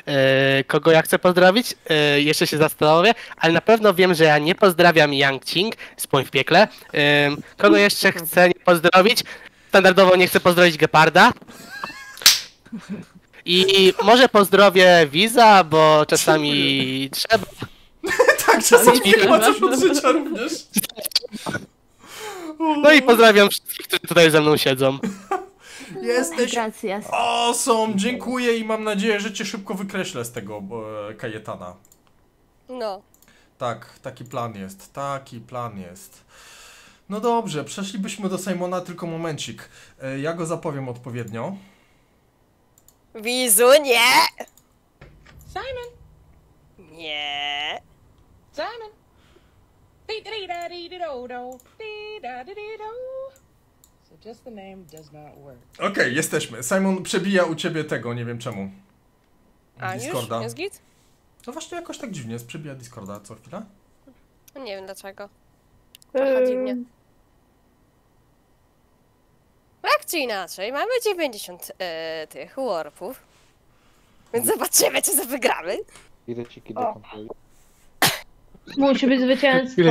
E, kogo ja chcę pozdrowić? E, jeszcze się zastanowię, ale na pewno wiem, że ja nie pozdrawiam Yang Ching, spłoń w piekle. E, kogo jeszcze chcę pozdrowić? Standardowo nie chcę pozdrowić Geparda. I może pozdrowię Wiza, bo czasami trzeba. Tak, czasami ma coś od życia również. No i pozdrawiam wszystkich, którzy tutaj ze mną siedzą. Jesteś Gracias. awesome, dziękuję i mam nadzieję, że cię szybko wykreślę z tego e, Kajetana. No. Tak, taki plan jest, taki plan jest. No dobrze, przeszlibyśmy do Simona, tylko momencik. E, Ja go zapowiem odpowiednio. Wizu, nie! Simon! Nie! Simon. So just the name does not work. Okej, jesteśmy. Simon przebija u ciebie tego, nie wiem czemu. A już? Discorda. Jest git? No właśnie jakoś tak dziwnie jest, przebija Discorda co chwilę. No Nie wiem dlaczego. Trochę dziwnie. Jak czy inaczej, mamy 90 e, tych warpów. Więc zobaczymy, czy to wygramy. Idę ci do kontroli. Musi być zwycięstwo.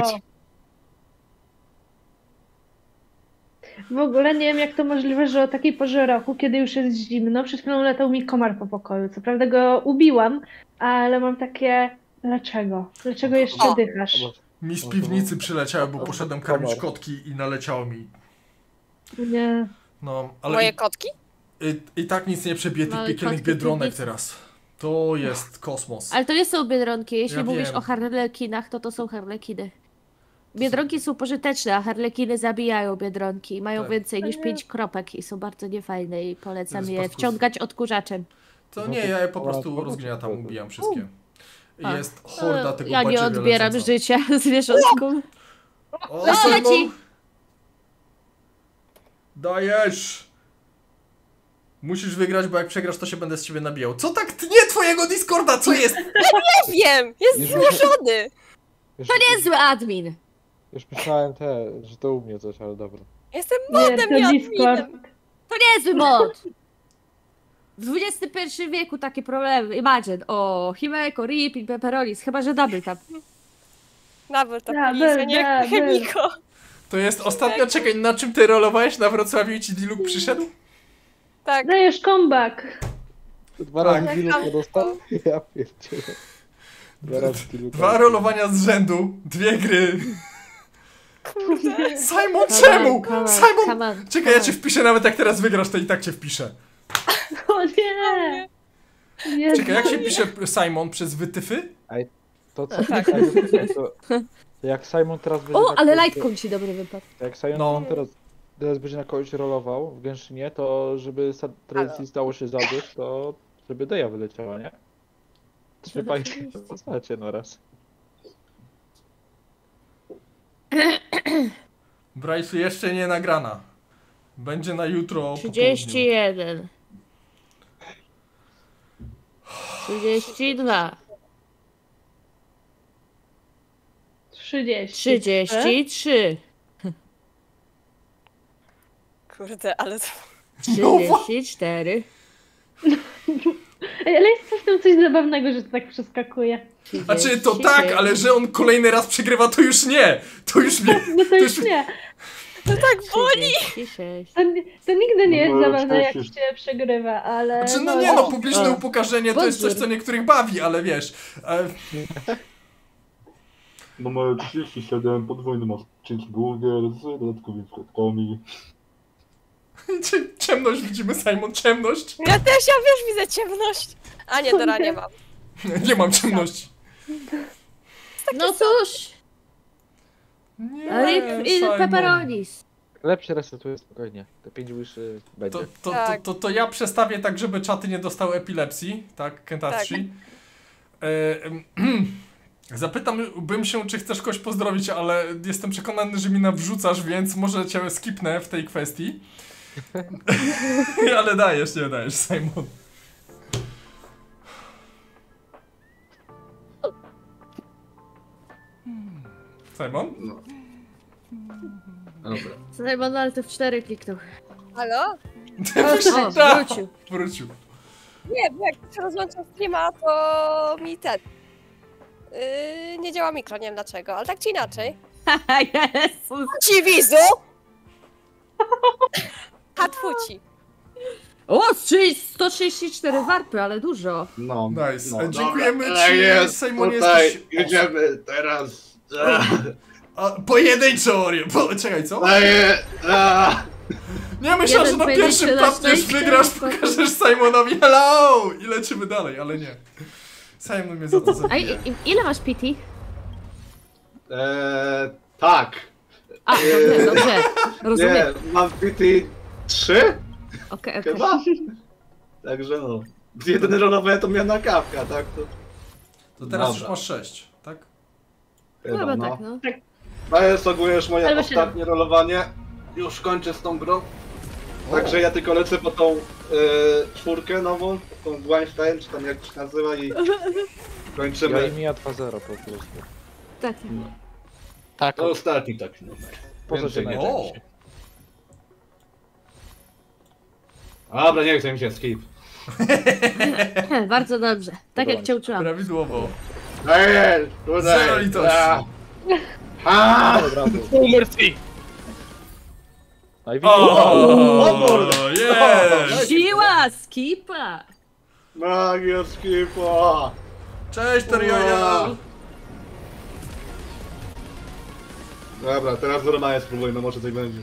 W ogóle nie wiem, jak to możliwe, że o takiej porze roku, kiedy już jest zimno, przed chwilą latał mi komar po pokoju. Co prawda go ubiłam, ale mam takie... Dlaczego? Dlaczego jeszcze O. dychasz? Mi z piwnicy przyleciały, bo poszedłem karmić kotki i naleciało mi. Nie. No, ale Moje i, kotki? i, i tak nic nie przebije tych No piekielnych biedronek teraz. To jest kosmos. Ale to nie są biedronki. Jeśli Ja mówisz wiem. o harlekinach, to to są harlekiny. Biedronki są pożyteczne, a harlekiny zabijają biedronki. Mają Tak. więcej niż. 5 kropek i są bardzo niefajne i polecam je wciągać odkurzaczem. To No nie, ja je po prostu rozgniatam, ubijam wszystkie. Jest horda tego ja nie odbieram lecąca. życia zwierzątkom. O, O, Simon! leci! Dajesz! Musisz wygrać, bo jak przegrasz, to się będę z ciebie nabijał. Co tak tnie twojego Discorda? Co jest? Nie wiem! Jest Już złożony! Już, To niezły admin! już myślałem te, że to u mnie coś, ale dobra. Jestem Nie, modem, to nie Discord. adminem. To niezły mod! W XXI wieku takie problemy. Imagine. O, Himeko, Rip i Pepperonis. Chyba, że double tap. Double tap, Double, please, nie double. chemiko. To jest ostatnio, czekaj, na czym ty rolowałeś? Na Wrocławiu i ci Diluk przyszedł? Tak, Dajesz comeback. Dwa Tak. razy Diluka dostał? Ja pierdzielę. Dwa razy. Dwa rolowania z rzędu, dwie gry. kurde. Simon, Come czemu? come on, Simon! come on, Czekaj, ja cię wpiszę, nawet jak teraz wygrasz, to i tak cię wpiszę. O nie! nie. Czekaj, jak się pisze Simon przez wytyfy? To co? Tak. To, to jak Simon teraz będzie O, ale Lightcon ci dobry wypadł. Jak Simon No. teraz, teraz będzie na kogoś rolował w Genshinie, to żeby Tracy stało się zabieg, to żeby Deja wyleciała, nie? Ich oczywiście. poznacie no raz. Bryce jeszcze nie nagrana. Będzie na jutro po południu. 31. 32. 30. 33. Kurde, ale to... 34. Ej, ale jest w tym coś zabawnego, że to tak przeskakuje. Znaczy to tak, ale że on kolejny raz przegrywa, to już nie! To już nie! No to To już nie. To tak boli! 36. To, to nigdy nie jest No, zabawne, jak się przegrywa, ale... Znaczy no nie no, publiczne upokarzenie to jest coś, co niektórych bawi, ale wiesz... E, No mamy 37, podwójny masz cheeseburger z dodatkowymi frytkami. cie- ciemność widzimy, Simon, ciemność. Ja też, ja wiesz, widzę ciemność. A nie, Dora, nie mam. Nie mam ciemności. No cóż, Nie, Rip i Simon. pepperonis. Lepsze resetuje spokojnie. Te 5 wiszy będzie. To, to, Tak. to, to, to ja przestawię tak, żeby czaty nie dostały epilepsji, tak, Kentashi. E, em, Zapytam bym się, czy chcesz kogoś pozdrowić, ale jestem przekonany, że mi nawrzucasz, więc może cię skipnę w tej kwestii. ale dajesz, nie dajesz, Simon. Simon? No. Dobra. Simon, ale to w 4 kliknął. Halo? O, Tak, wrócił. Wrócił. Nie, bo jak się rozłączam streama, to mi ten... Yy, nie działa mikro, nie wiem dlaczego, ale tak czy inaczej. Jezus. Ci wizu! Hatfuci. O, trzy- 134 warpy, ale dużo. No. Nice. No, E, dziękujemy dobra. ci, jest, Sejmonie, tutaj jesteś- jedziemy teraz. A, pojedynczo, Orion. Po, czekaj, co? Daję. a. Nie myślałem, że Jeden na pierwszym na szczęście, wygrasz, pokażesz Simonowi hello i lecimy dalej, ale nie. Simon mnie za to A zabije. i, i, ile masz PT? Eee, tak. A, dobrze, dobrze. Rozumiem. Nie, mam PT 3 Okej, okej. chyba. Także no. Jedyny rolowy to miałem na kawka, tak? To, To teraz Dobra. już masz 6, tak? chyba, Chyba no. tak, no. To jest ogólnie już moje Albo ostatnie rolowanie. Już kończę z tą grą. Także ja tylko lecę po tą e, czwórkę nową, tą Weinstein, czy tam jak się nazywa i Ja kończymy. i mija 2-0 po prostu. Tak. Tak. To ostatni taki numer. Po co Dobra, nie chcę mi się skip. Bardzo dobrze. Tak jak cię uczyłam. Prawidłowo. Ej, tutaj. Zero litości. A. Mercy! No O, jest! Siła, skipa! Magia skipa. Cześć, Terioja! Dobra, teraz normalnie spróbujmy, może coś będzie.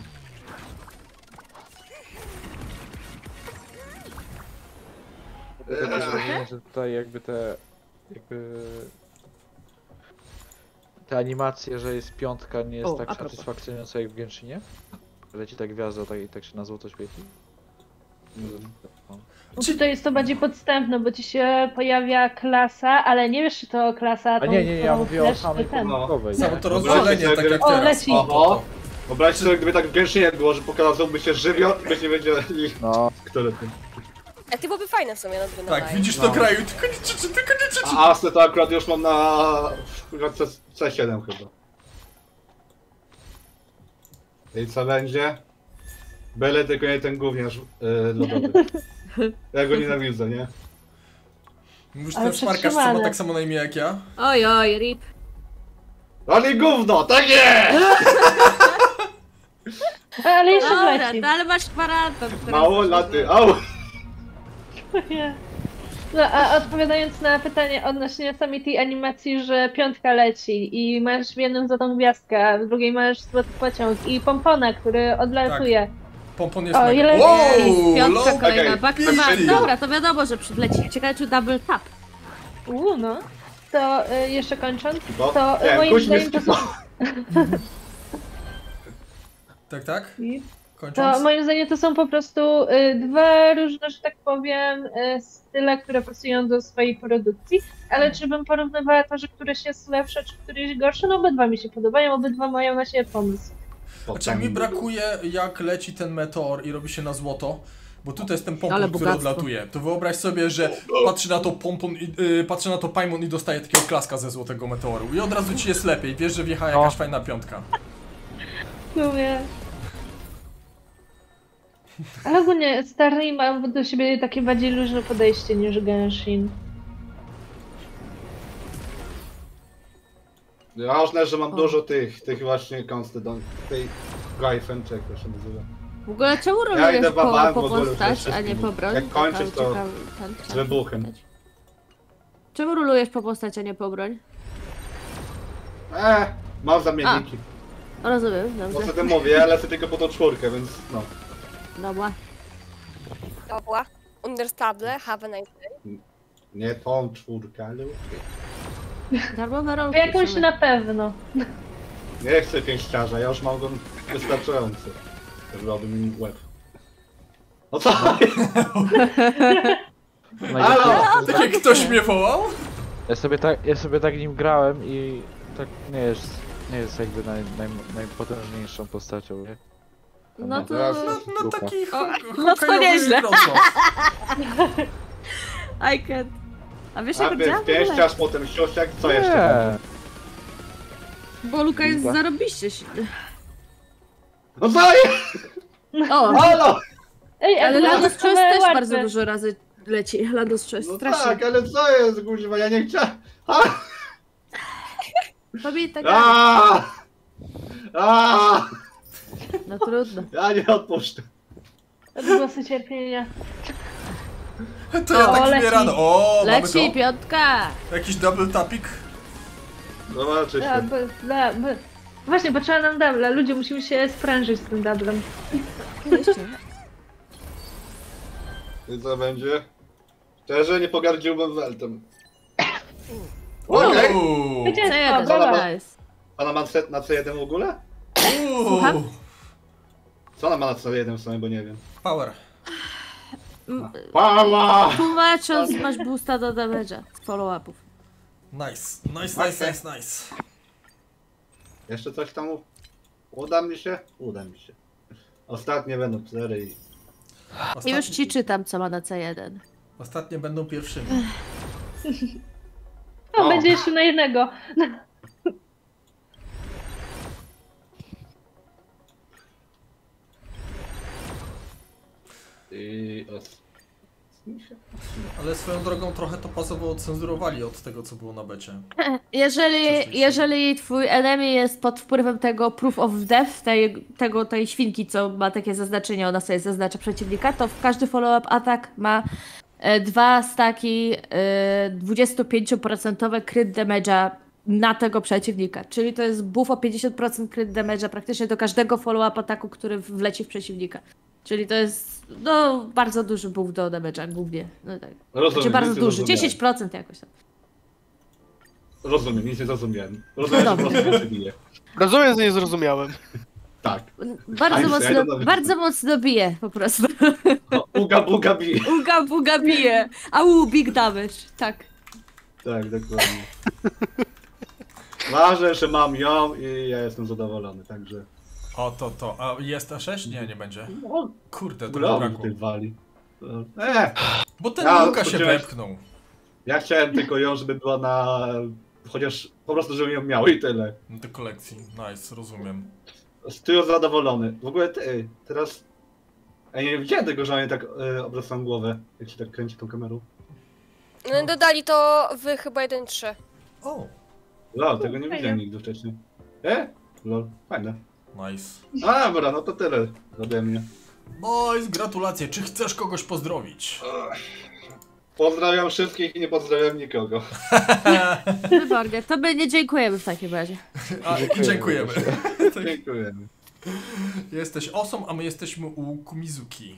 Ja też rozumiem, że tutaj jakby te... jakby... Te animacje, że jest piątka nie jest O, a tak propos. satysfakcjonująca jak w Genshinie? Leci ta gwiazda tak, i tak się na złoto świeci? Czy to jest to bardziej podstępne, bo ci się pojawia klasa, ale nie wiesz, czy to klasa. A tą- nie, nie, nie, ja mówię o flash, samej ten. początkowej. Samo nie? to Dobra, rozdzielenie, tak jak o, teraz. leci. O, to, to. Wyobraźcie sobie, gdyby tak w Genshinie było, że pokazałby się żywioł, byś nie wiedzieli, No, który to. A ty byłoby fajne w sumie na dwie Tak, widzisz to No. kraju, tylko nie czyczy, tylko nie czyczy. A Asty to akurat już mam na C, C7 chyba. I co będzie? Byle tylko nie ten gówniarz yy, lodowy. Ja go nienawidzę, nie? Mówisz Ale ten smarkasz, co ma przetrzymane. tak samo na imię jak ja? Oj, oj, rip. Ale gówno, tak jest! Ale jeszcze Dobra, wleci. no, ale masz kwarantan. teraz Mało laty, au! Nie. No a odpowiadając na pytanie odnośnie samej tej animacji, że piątka leci i masz w jednym złotą gwiazdkę, a w drugiej masz złoty pociąg i pompona, który odlatuje. Pompon jest O, mega. ile- Wow, Piątka low. kolejna, back to back. Dobra, to wiadomo, że przyleci. Ciekawe, czy double tap. Uuu, no. To y, jeszcze kończąc, Bo, to nie, moim zdaniem to są... Tak, tak? To Kończąc? moim zdaniem to są po prostu y, dwa różne, że tak powiem, y, style, które pasują do swojej produkcji, ale czy bym porównywała to, że któreś jest lepsze, czy któreś gorsze? No obydwa mi się podobają, obydwa mają na siebie pomysł. Znaczy mi brakuje jak leci ten meteor i robi się na złoto, bo tutaj jest ten pompon, który odlatuje. To wyobraź sobie, że patrzy na to pompon, i, y, patrzy na to Paimon i dostaje takiego klaska ze złotego meteoru. I od razu ci jest lepiej, wiesz, że wjechała jakaś fajna piątka. W sumie. Ale ogólnie Starry ma do siebie takie bardziej luźne podejście niż Genshin. Ważne, że mam O. dużo tych, tych właśnie konstydon, tej czy jak to się nazywa. W ogóle czemu idę bank po, postać, a nie po broń? Jak kończysz, to Z wybuchem. Czemu rolujesz po postać, a nie po broń? Eee, mam zamienniki. Rozumiem, Po dobrze. co tym mówię, ja lecę tylko po tą czwórkę, więc no. Dobra. Dobra. Understable, have a nice day. Nie tą czwórkę, ale okej. Darmowe rolki. Jakąś w sumie. na pewno. Nie chcę pięściarza, ja już mam go wystarczająco. Zrobił mi łeb. No co? Halo! Tak jak ktoś mnie wołał? Ja sobie tak, ja sobie tak nim grałem i tak nie jest, nie jest jakby naj, naj, najpotężniejszą postacią, nie? No to... Teraz- No, no taki ho- no to nieźle. I can't. A wiesz jak działa pięściarz, potem siosiak, co jeszcze? Nie. Bo Luka jest zarobiście silny. No co jest? O, Halo! Ej, ale Chest same też łatwe. bardzo dużo razy leci. Landos Chest, No strasznie. tak, ale co jest, kurwa, ja nie chciałem. A! Pamiętaj, A! A! No trudno. Ja nie odpuszczę. Odgłosy cierpienia. To ja O, tak leci. zmieram. O, mamy Leci, piątka! Jakiś double tapik. Zobaczysz. Da, b, da. Właśnie, potrzeba nam dubla. Ludzie, musimy się sprężyć z tym dublem. I co będzie? Szczerze nie pogardziłbym Weltem. Okej. Uuu. Wiecie, C1, co, dobra. nice. Ona ma na C1 w ogóle? Uuu. Co ona ma na C1 w sumie, bo nie wiem. Power. Mm, Pała! Tłumacząc, masz boosta do damage'a z follow-upów. Nice. Nice, nice, nice, nice. Jeszcze coś tam u- uda mi się? Uda mi się. Ostatnie będą cztery i... I już ci czytam, co ma na C1. ostatnie będą pierwszymi. O, O. będzie jeszcze na jednego. Ale swoją drogą trochę to pasowo cenzurowali od tego, co było na becie. Jeżeli, jeżeli twój enemy jest pod wpływem tego proof of death, tej, tego, tej świnki, co ma takie zaznaczenie, ona sobie zaznacza przeciwnika, to w każdy follow-up atak ma e, dwa staki e, 25% crit damage'a na tego przeciwnika. Czyli to jest buff o 50% crit damage'a praktycznie do każdego follow-up ataku, który wleci w przeciwnika. Czyli to jest no, bardzo duży buff do damage'a głównie. No tak. Rozumiem, Znaczy bardzo duży, zrozumiałem. 10% jakoś tam. Rozumiem, nic nie zrozumiałem. Rozumiem, że po Dobrze. prostu się bije. Rozumiem, że nie zrozumiałem. Tak. Bardzo mocno, bardzo mocno bije po prostu. No, uga buga bije. Uga buga bije. Au, big damage. Tak. Tak, dokładnie. Ważne, że mam ją i ja jestem zadowolony, także... O, to, to. A jest A6? Nie, nie będzie. Kurde, to Urobi brakło. tej wali. Eee, Bo ten Ja Luka się wepchnął. ja chciałem tylko ją, żeby była na... Chociaż po prostu, żebym ją miał i tyle. Do tej kolekcji. Nice, rozumiem. Z tyłu zadowolony. W ogóle ty, teraz... Ja nie widziałem tego, że oni tak e, obracam głowę, jak się tak kręci tą kamerą. No, dodali to w chyba 1.3. O, Lol, tego nie widziałem nigdy wcześniej. E? Lol, fajne. Nice. A, dobra, no to tyle ode mnie. Boys, gratulacje. Czy chcesz kogoś pozdrowić? Pozdrawiam wszystkich i nie pozdrawiam nikogo. Wybornie. To my nie dziękujemy w takim razie. A, Dziękujemy. dziękujemy. Dziękujemy. Jesteś osą, a my jesteśmy u Kumizuki.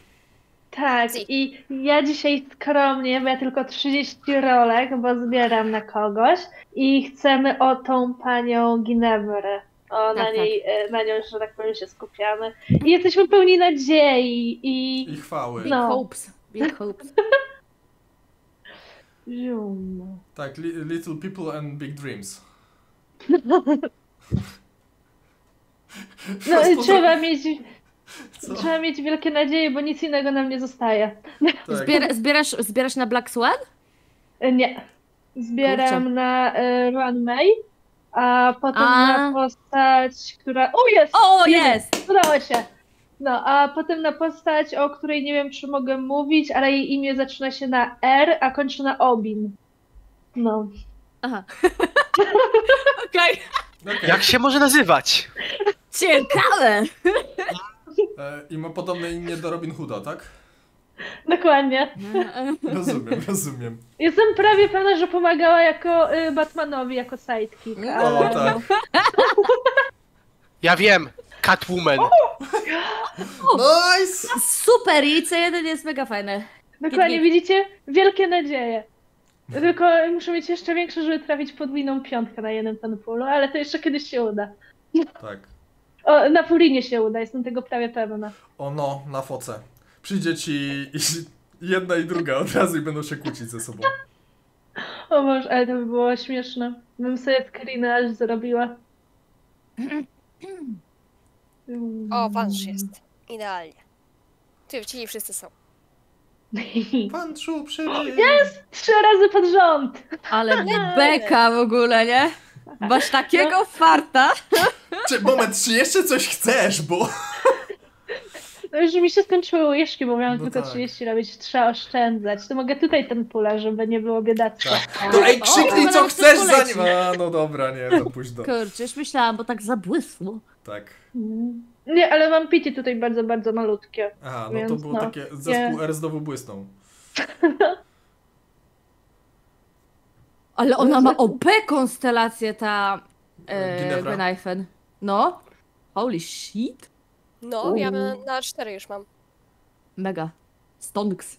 Tak, i ja dzisiaj skromnie, bo ja tylko 30 rolek, bo zbieram na kogoś i chcemy o tą panią Ginebrę. O, na Tak, niej, e, na nią, że tak powiem, się skupiamy. I jesteśmy pełni nadziei i... I chwały. Big No. hopes. Big hopes. Tak, li Little People and Big Dreams. No i trzeba mieć, Co? trzeba mieć wielkie nadzieje, bo nic innego nam nie zostaje. Tak. Zbiera, zbierasz, zbierasz na Black Swan? E, Nie. Zbieram Kurczę. na e, Run May, a potem A. na postać, która... O, jest! O, jest! Udało się! No, a potem na postać, o której nie wiem, czy mogę mówić, ale jej imię zaczyna się na R, a kończy na Obin. No. Aha. Okej. Okej. Jak się może nazywać? Ciekawe! E, I ma podobne imię do Robin Hooda, tak? Dokładnie. Rozumiem, rozumiem. Jestem prawie pewna, że pomagała jako y, Batmanowi, jako sidekick. O, Ale... tak. Ja wiem. Catwoman. Nice! Super, i C1 jest mega fajne. Dokładnie, widzicie? Wielkie nadzieje. Tylko muszę mieć jeszcze większe, żeby trafić podwójną piątkę na jednym tenpulu, ale to jeszcze kiedyś się uda. Tak. O, na Furinie się uda, jestem tego prawie pewna. O no, na foce. Przyjdzie ci i jedna i druga od razu i będą się kłócić ze sobą. O Boże, ale to by było śmieszne. Bym sobie screena aż zrobiła. O, Banshee jest. Idealnie. Ty, czyli wszyscy są. Panczu, przybył! Jest! Trzy razy pod rząd! Ale beka w ogóle, nie? Masz takiego farta. Czy, moment, czy jeszcze coś chcesz, bo... No już mi się skończyły łyżki, bo miałam No tylko tak. 30 robić, trzeba oszczędzać. To mogę tutaj ten pula, żeby nie było biedactwa. To ej, O, krzyknij o, co chcesz to zanim... A, no dobra, nie, to pójdź do... Kurczę, już myślałam, bo tak zabłysło. Tak. Mm. Nie, ale mam pity tutaj bardzo, bardzo malutkie. Aha, no to Więc było no, takie... Zespół R znowu błysnął. Ale ona ma OP konstelację ta e, Ginevra? Benaifen. No. Holy shit. No, ja na- na 4 już mam. Mega. Stonks.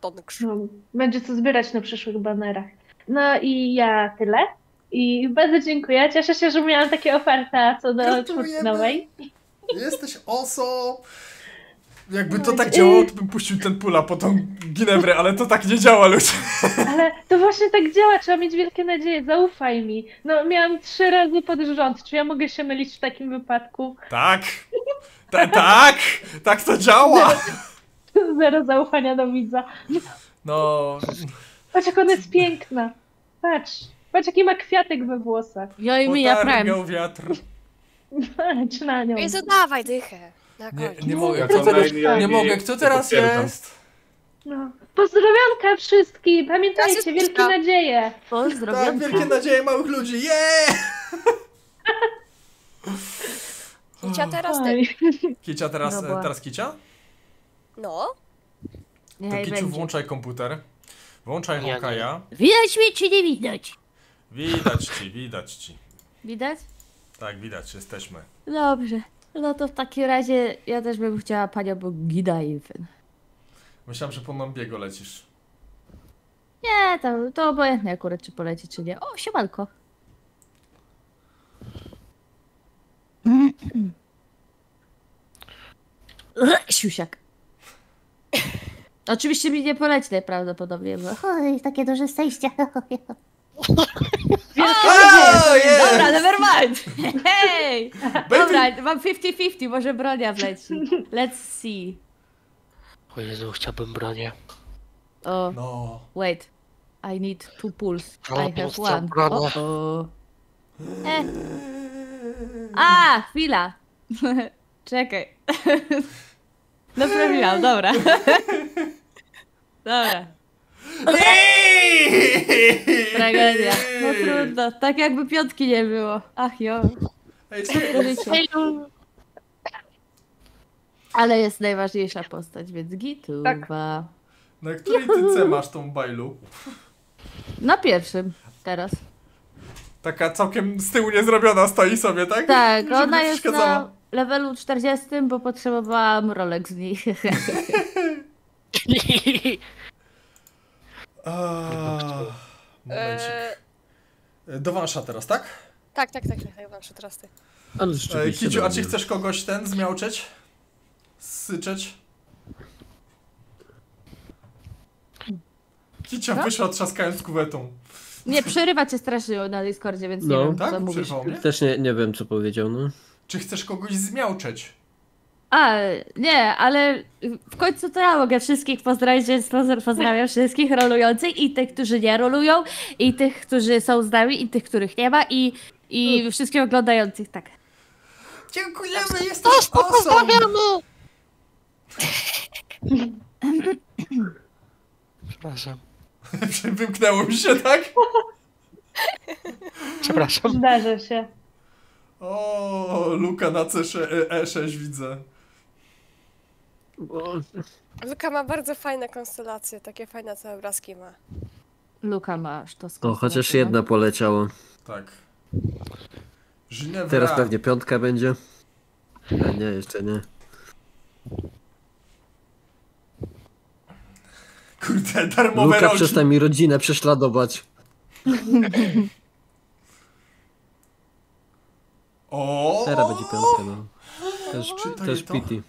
Tonkrz. No, będzie co zbierać na przyszłych banerach. No i ja tyle. I bardzo dziękuję. Cieszę się, że miałam takie oferta co do Gratulujemy. czwórki nowej. Jesteś oso! Jakby to tak działało, to bym puścił ten pula po tą Ginewrę, ale to tak nie działa, ludzie. Ale to właśnie tak działa, trzeba mieć wielkie nadzieje, zaufaj mi. No, miałam trzy razy pod rząd. Czy ja mogę się mylić w takim wypadku? Tak! Ta, tak! Tak to działa! Zero zaufania do widza. No... Patrz, jak ona jest piękna. Patrz. Patrz, jaki ma kwiatek we włosach. Ja i mi, ja. Potargał wiatr. Patrz na nią. Jezu, dawaj dychę. Nie, nie mogę, Ja kto to teraz, nie mogę, kto teraz jest? No. Pozdrowionka wszystkim! Pamiętajcie, wielkie nadzieje! Tak, Pozdrowiam. wielkie nadzieje małych ludzi, yeah! Kicia teraz ty. Kicia teraz, Dobra. e, teraz Kicia? No. To Kiciu będzie. włączaj komputer. Włączaj. Hokaja. Widać mnie czy nie widać? Widać ci, widać ci. Widać? Tak, widać, jesteśmy. Dobrze. No to w takim razie ja też bym chciała panią Bogida Infen. Myślałem, że po Nambiego lecisz. Nie, to, to obojętne akurat czy poleci czy nie. O, siemanko. Siusiak. Oczywiście mi nie poleci najprawdopodobniej, bo oj, takie duże szczęście. O, jest! Dobra, never mind. Hej! Dobra, mam 50-50, może bronia wleci. Let's see. O Jezu, chciałbym bronię. O, No. wait. I need two pulls. I O, have one. O, o. E. A, chwila. Czekaj. Naprawiłam, dobra. Dobra. Tragedia. No trudno. Tak jakby piątki nie było. Ach jo. Ej. Ale jest najważniejsza postać, więc gituwa. na której ty C masz tą bajlu? Na pierwszym teraz. Taka całkiem z tyłu niezrobiona stoi sobie, tak? Tak, Żeby ona jest na levelu 40, bo potrzebowałam rolek z nich. Ah, Momencik. E, Do wansza teraz, tak? tak, tak, tak, tak, Wansza, teraz ty. Ale E, rzeczywiście. Kiciu, a czy chcesz kogoś ten zmiałczeć? Syczeć? Kicia Co? wyszła trzaskając kuwetą. Nie, przerywa cię strasznie na Discordzie, więc nie No. wiem, Tak? co mówisz. Przerwał mnie? Też nie, nie wiem, co powiedział, no. Czy chcesz kogoś zmiałczeć? A, nie, ale w końcu to ja mogę wszystkich pozdrowić, więc pozdrawiam wszystkich rolujących i tych, którzy nie rolują, i tych, którzy są z nami, i tych, których nie ma, i, i wszystkich oglądających, tak. Dziękujemy, jesteś awesome! Przepraszam. Wymknęło mi się, tak? Przepraszam. Zdarza się. O, Luka na C6, E6 widzę. Bo... Luka ma bardzo fajne konstelacje, takie fajne te obrazki ma. Luka masz to O, chociaż jedna poleciała. Tak. Ginevra. Teraz pewnie piątka będzie. A nie, jeszcze nie. Kurde, darmowe Luka, przestań mi rodzinę prześladować. O! Teraz będzie piątka, no. Też, też to. pity.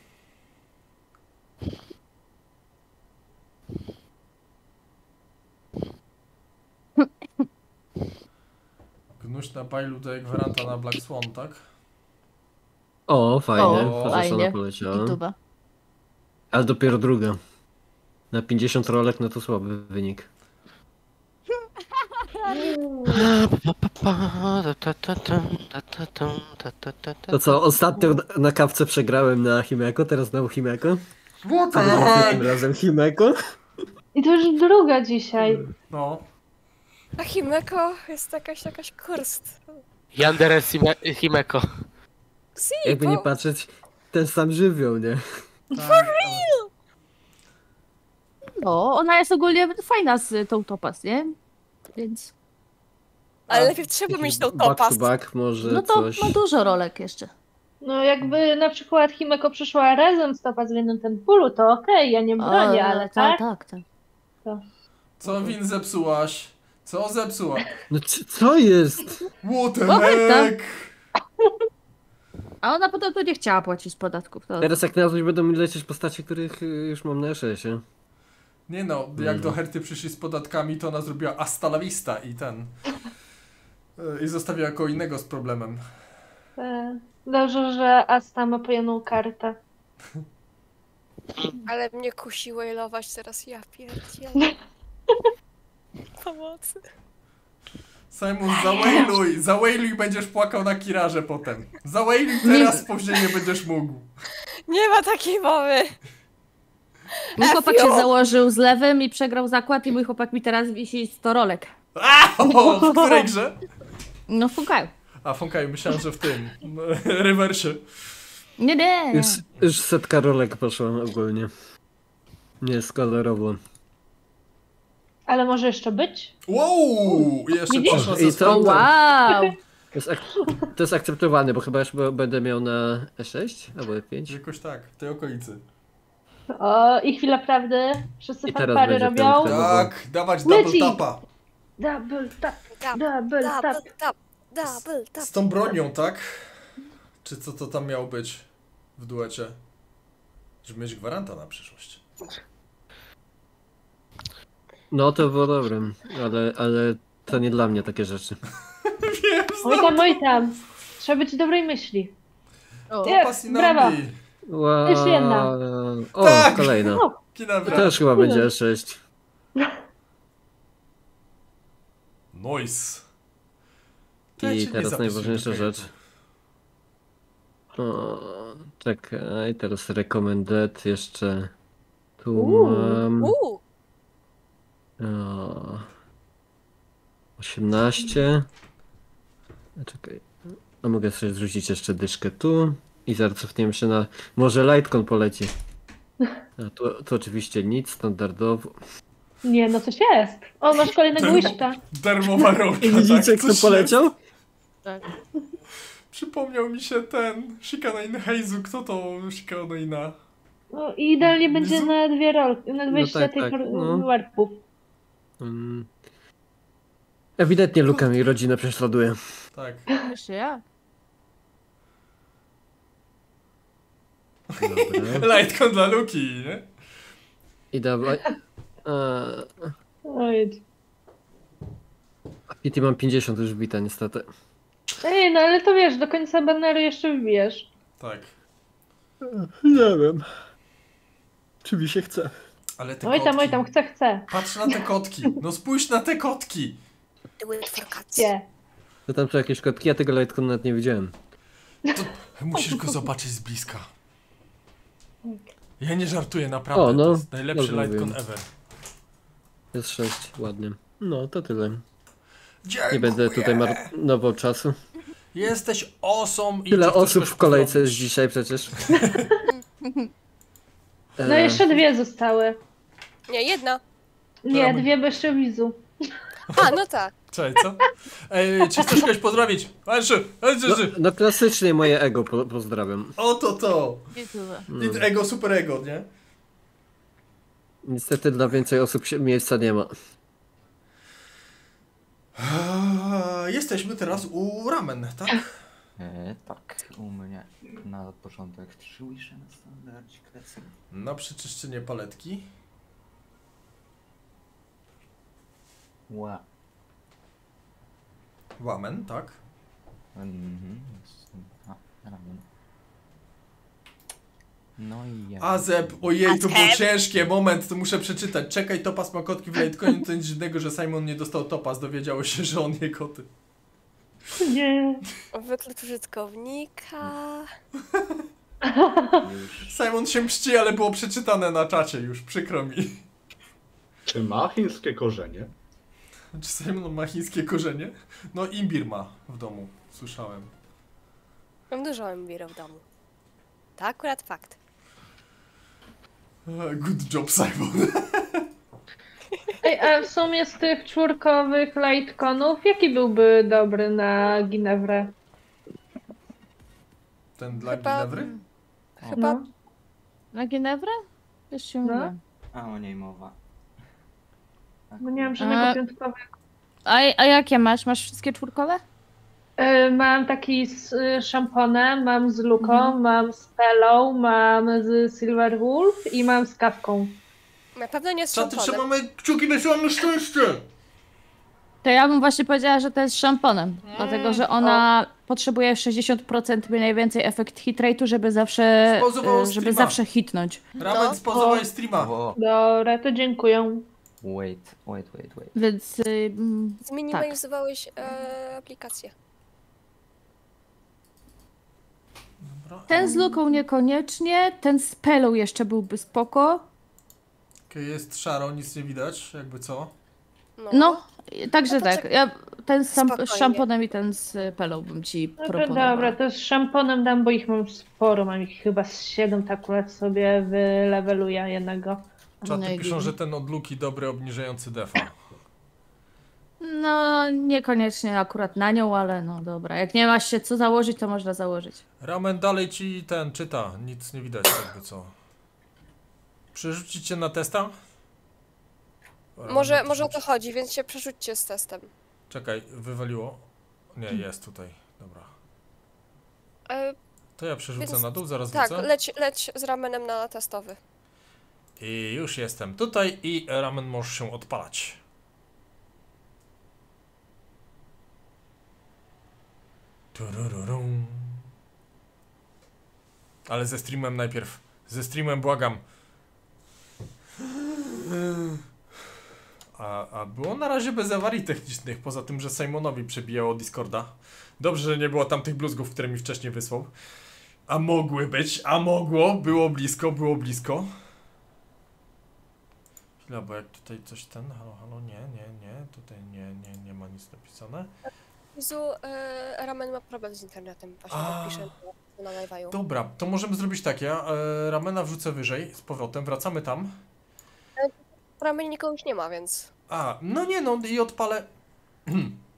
Gnuś na bajlu do Gwaranta na Black Swan, tak? O, fajnie. O, fajnie. poleciała. Ale dopiero druga. Na 50 rolek, no to słaby wynik. To co, ostatnio na- na kawce przegrałem na Himeko, teraz znowu Himeko. What the tym razem Himeko. I to już druga dzisiaj. No. A Himeko jest jakaś, jakaś kurst. Yandere Hime- Himeko. Si, Jakby bo... nie patrzeć, ten sam żywioł, nie? Tak, No, ona jest ogólnie fajna z tą topas, nie? Więc... Ale najpierw trzeba mieć tą Back to topas. back może No to coś. ma dużo rolek jeszcze. No jakby na przykład Himeko przyszła razem z Topa z jednym ten pulu, to okej, ja nie bronię, ale tak, tak? tak, tak. Co win zepsułaś? Co zepsuła? No c- co jest? What the Moment, heck? A ona to nie chciała płacić podatków. To... Teraz jak na coś będą mi lecieć postacie, których y, już mam na SS-ie. Nie no, jak do Herty przyszli z podatkami, to ona zrobiła hasta la vista i ten... e, I zostawiła kogo innego z problemem. E, Dobrze, że Asta ma pojaną kartę. Ale mnie kusi wailować teraz, ja pierdzielę. Pomocy. Simon, zawailuj! Zawailuj będziesz płakał na kirarze potem. Zawailuj teraz, później nie będziesz mógł. Nie ma takiej mowy. Mój chłopak się założył z lewym i przegrał zakład i mój chłopak mi teraz wisi 100 rolek. A, o, w której grze? No fukaj. A, Fonkaju, myślałem, że w tym, rewersie. Nie, nie. Już, już setka rolek poszła ogólnie. Nie, kolorowo. Ale może jeszcze być? Wow! Jeszcze Widzisz? I to-. Wow. To jest, ak to jest akceptowalne, bo chyba już b- będę miał na E6 albo E5. Jakoś tak, w tej okolicy. O, i chwila prawdy. Wszyscy I teraz fanfary robią. Tak, dawać double Leci. tapa. Double tap, Tap, double tap. double tap, double tap. Z tą bronią, tak? Czy co to tam miało być w duecie? Żeby mieć gwaranta na przyszłość. No to było dobre, ale, ale to nie dla mnie takie rzeczy. Wiem, Oj tam, oj tam. Trzeba być dobrej myśli. O. Jest, brawa. Wow. Jeszcze jedna. O, Tak! kolejna. O, Kina To też chyba będzie E E6. Noise. To ja I nie teraz zapisuję najważniejsza rzecz. O, czekaj, teraz recommended jeszcze. Tu Uuu. mam. Uuu, O, 18. A Czekaj. A mogę sobie zrzucić jeszcze dyszkę tu. I zaraz cofniemy się na. Może Lightcon poleci. A to, to oczywiście nic, standardowo. Nie, no coś jest. O, masz kolejnego łyżka. Darmowa rolka, Widzicie, tak, kto poleciał? Tak. Przypomniał mi się ten Shikanoin Heizu, kto to Shikanoina? No, I idealnie będzie Mizu? na dwie rolki, na 20 tak, tych tak, no. warpów. Ewidentnie Luka mi rodzinę prześladuje. Tak. Jeszcze ja. Lightcon dla Luki, nie? I dawaj. A, Oj. Pity mam 50 już bita niestety. Ej, no ale to wiesz, do końca baneru jeszcze wbijesz. Tak. Nie wiem. Czy mi się chce? Ale te Oj tam, oj kotki. tam, chcę, chcę. Patrz na te kotki. No spójrz na te kotki. cats. Gdzie? To tam są jakieś kotki, ja tego Lightcon nawet nie widziałem. Musisz go zobaczyć z bliska. Ja nie żartuję, naprawdę. O, no. To jest najlepszy Lightcon ever. Jest 6, ładnie. No to tyle. Dziękuję. Nie będę tutaj marnował czasu. Jesteś osą i Tyle osób w kolejce jest dzisiaj przecież. No E, jeszcze dwie zostały. Nie, jedna. Nie, Dobra. dwie bez jeszcze wizu. A, no tak. Cześć, co? Ej, czy chcesz kogoś pozdrowić? No, no klasycznie moje ego po, pozdrawiam. Oto to. No. Nic ego, super ego, nie? Niestety dla więcej osób się, miejsca nie ma. Jesteśmy teraz u ramen, tak? E, tak, u mnie na początek trzy wisze na standardzie krecen. Na przeczyszczenie paletki. Ła. Ramen, tak? Mhm, jest- a, ramen. No i ja. Azeb, ojej, to było ciężkie, moment, to muszę przeczytać. Czekaj, topas ma kotki w Litecoin, to nic dziwnego, że Simon nie dostał topas, dowiedziało się, że on je koty. Nie. Wyklucz użytkownika. Simon się mści, ale było przeczytane na czacie już, przykro mi. Czy ma chińskie korzenie? Czy Simon ma chińskie korzenie? No imbir ma w domu, słyszałem. Mam dużo imbirów w domu. To akurat fakt. Good job, Simon. Ej, a w sumie z tych czwórkowych lightconów, jaki byłby dobry na Ginewrę? Ten dla Chyba- Ginewry? Chyba No. Na Ginewrę? Już się No. mówię. A o niej mowa. Tak. Bo nie mam żadnego A- piątkowego. A, a jakie masz? Masz wszystkie czwórkowe? E, Mam taki z y, szamponem, mam z Luką, Mhm. mam z Pelą, mam z Silver Wolf i mam z kawką. Na pewno nie z Czaty, szamponem. trzymamy kciuki na siłę szczęście! To ja bym właśnie powiedziała, że to jest szamponem. Dlatego, że ona potrzebuje 60% mniej więcej efekt hit rate'u, żeby zawsze, e, żeby streama. zawsze hitnąć. Ramen No. spauzowałeś streama. Dobra, to dziękuję. wait, wait, wait, wait. Więc y, mm, Zminimalizowałeś e, aplikację. Ten z luką niekoniecznie, ten z pelą jeszcze byłby spoko. Jest szaro, nic nie widać, jakby co. No, także No to tak. Ja ten z, Spokojnie. szamponem i ten z pelą bym ci Dobra, proponowała. dobra, to z szamponem dam, bo ich mam sporo. Mam ich chyba z 7, tak akurat sobie wyleweluję jednego. Czaty No piszą, że ten od luki dobry, obniżający defa. No, niekoniecznie akurat na nią, ale no dobra. Jak nie masz się co założyć, to można założyć. Ramen dalej ci ten czyta, nic nie widać jakby co. Przerzucić cię na testa? Może, może o to chodzi, więc się przerzućcie z testem. Czekaj, wywaliło? Nie, jest tutaj, dobra. E, To ja przerzucę Więc- na dół, zaraz tak, wrócę. leć, leć z ramenem na testowy. I już jestem tutaj i ramen możesz się odpalać. Turururum. Ale ze streamem najpierw. Ze streamem błagam. A, a było na razie bez awarii technicznych, poza tym, że Simonowi przebijało Discorda. Dobrze, że nie było tam tych bluzgów, które mi wcześniej wysłał. A mogły być, a mogło, było blisko, było blisko. Chwila, bo jak tutaj coś ten, halo, halo, nie, nie, nie, tutaj nie, nie, nie ma nic napisane. Jezu, e, ramen ma problem z internetem, właśnie A. tak na live'aju. Dobra, to możemy zrobić tak, ja e, ramena wrzucę wyżej, z powrotem, wracamy tam. Ramenie nikogo już nie ma, więc... A, no nie no, i odpalę...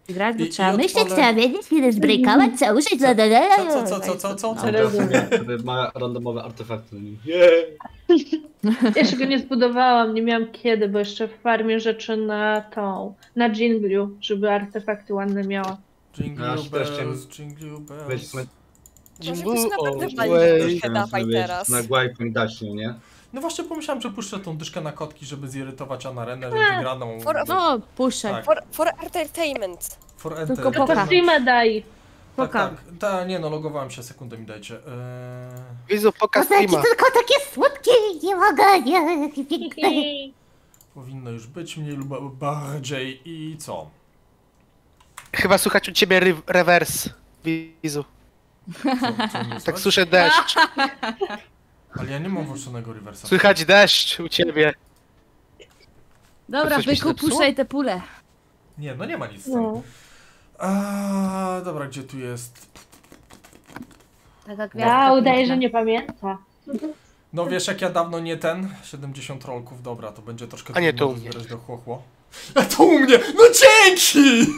Grać, bo trzeba i myśleć, trzeba wiedzieć, chwilę zbreakować, co użyć, Co, co, co, co, co, co, co? Wtedy ma randomowe artefakty. Jeszcze go nie zbudowałam, nie miałam kiedy, bo jeszcze w farmie rzeczy na tą, na Jinglu, żeby artefakty ładne miała. Chciałem bells, jingle bells. Może byś naprawdę dawaj wiesz, teraz. na Gwajpem dać, nie? No właśnie pomyślałem, że puszczę tą dyszkę na kotki, żeby zirytować Anarenę, A, wygraną. for- No, puszczaj. Tak. For, for entertainment. For Tylko enter. poka. Daj. Tak, Poka. tak, ta, nie no, logowałem się, sekundę mi dajcie. Eee, Wizu, pokaż streama. tylko takie słodkie, nie mogę, nie, piękne. powinno już być mniej lub bardziej i co? Chyba słychać u ciebie ry- rewers. Wizu. co, co Tak słyszę deszcz. Ale ja nie mam włączonego reversa. Słychać deszcz u ciebie. Dobra, Coś mi się byku, zepsuło? puszczaj te pule. Nie, no nie ma nic z tym. No. A, dobra, gdzie tu jest? Taka Ja piękna. że nie pamięta. No wiesz jak ja dawno nie ten? 70 rolków, dobra, to będzie troszkę A nie, trudno to u mnie. zbierać do chłochło. A to u mnie! No dzięki!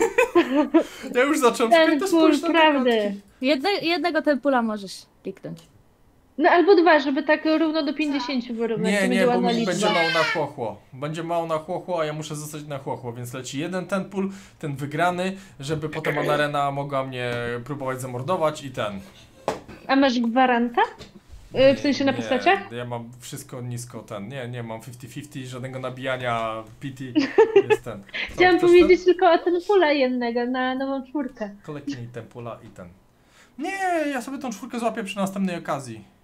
Ja już zacząłem Ten na te prawdy. Jedne, jednego ten pula możesz kliknąć. No albo dwa, żeby tak równo do 50 wyrównać. Nie, nie, bo mi liczba. będzie mało na chłochło. Będzie mało na chłochło, a ja muszę zostać na chłochło, więc leci jeden ten pól, ten wygrany, żeby potem Anarena mogła mnie próbować zamordować i ten. A masz gwaranta? Y, W sensie na Nie, postaciach? Ja mam wszystko nisko ten. Nie, nie mam 50-50, żadnego nabijania PT. Jest ten. Co, Chciałam powiedzieć tylko o ten pula jednego na nową czwórkę. Ten? Kolekcjonij ten pula i ten. Nie, ja sobie tą czwórkę złapię przy następnej okazji.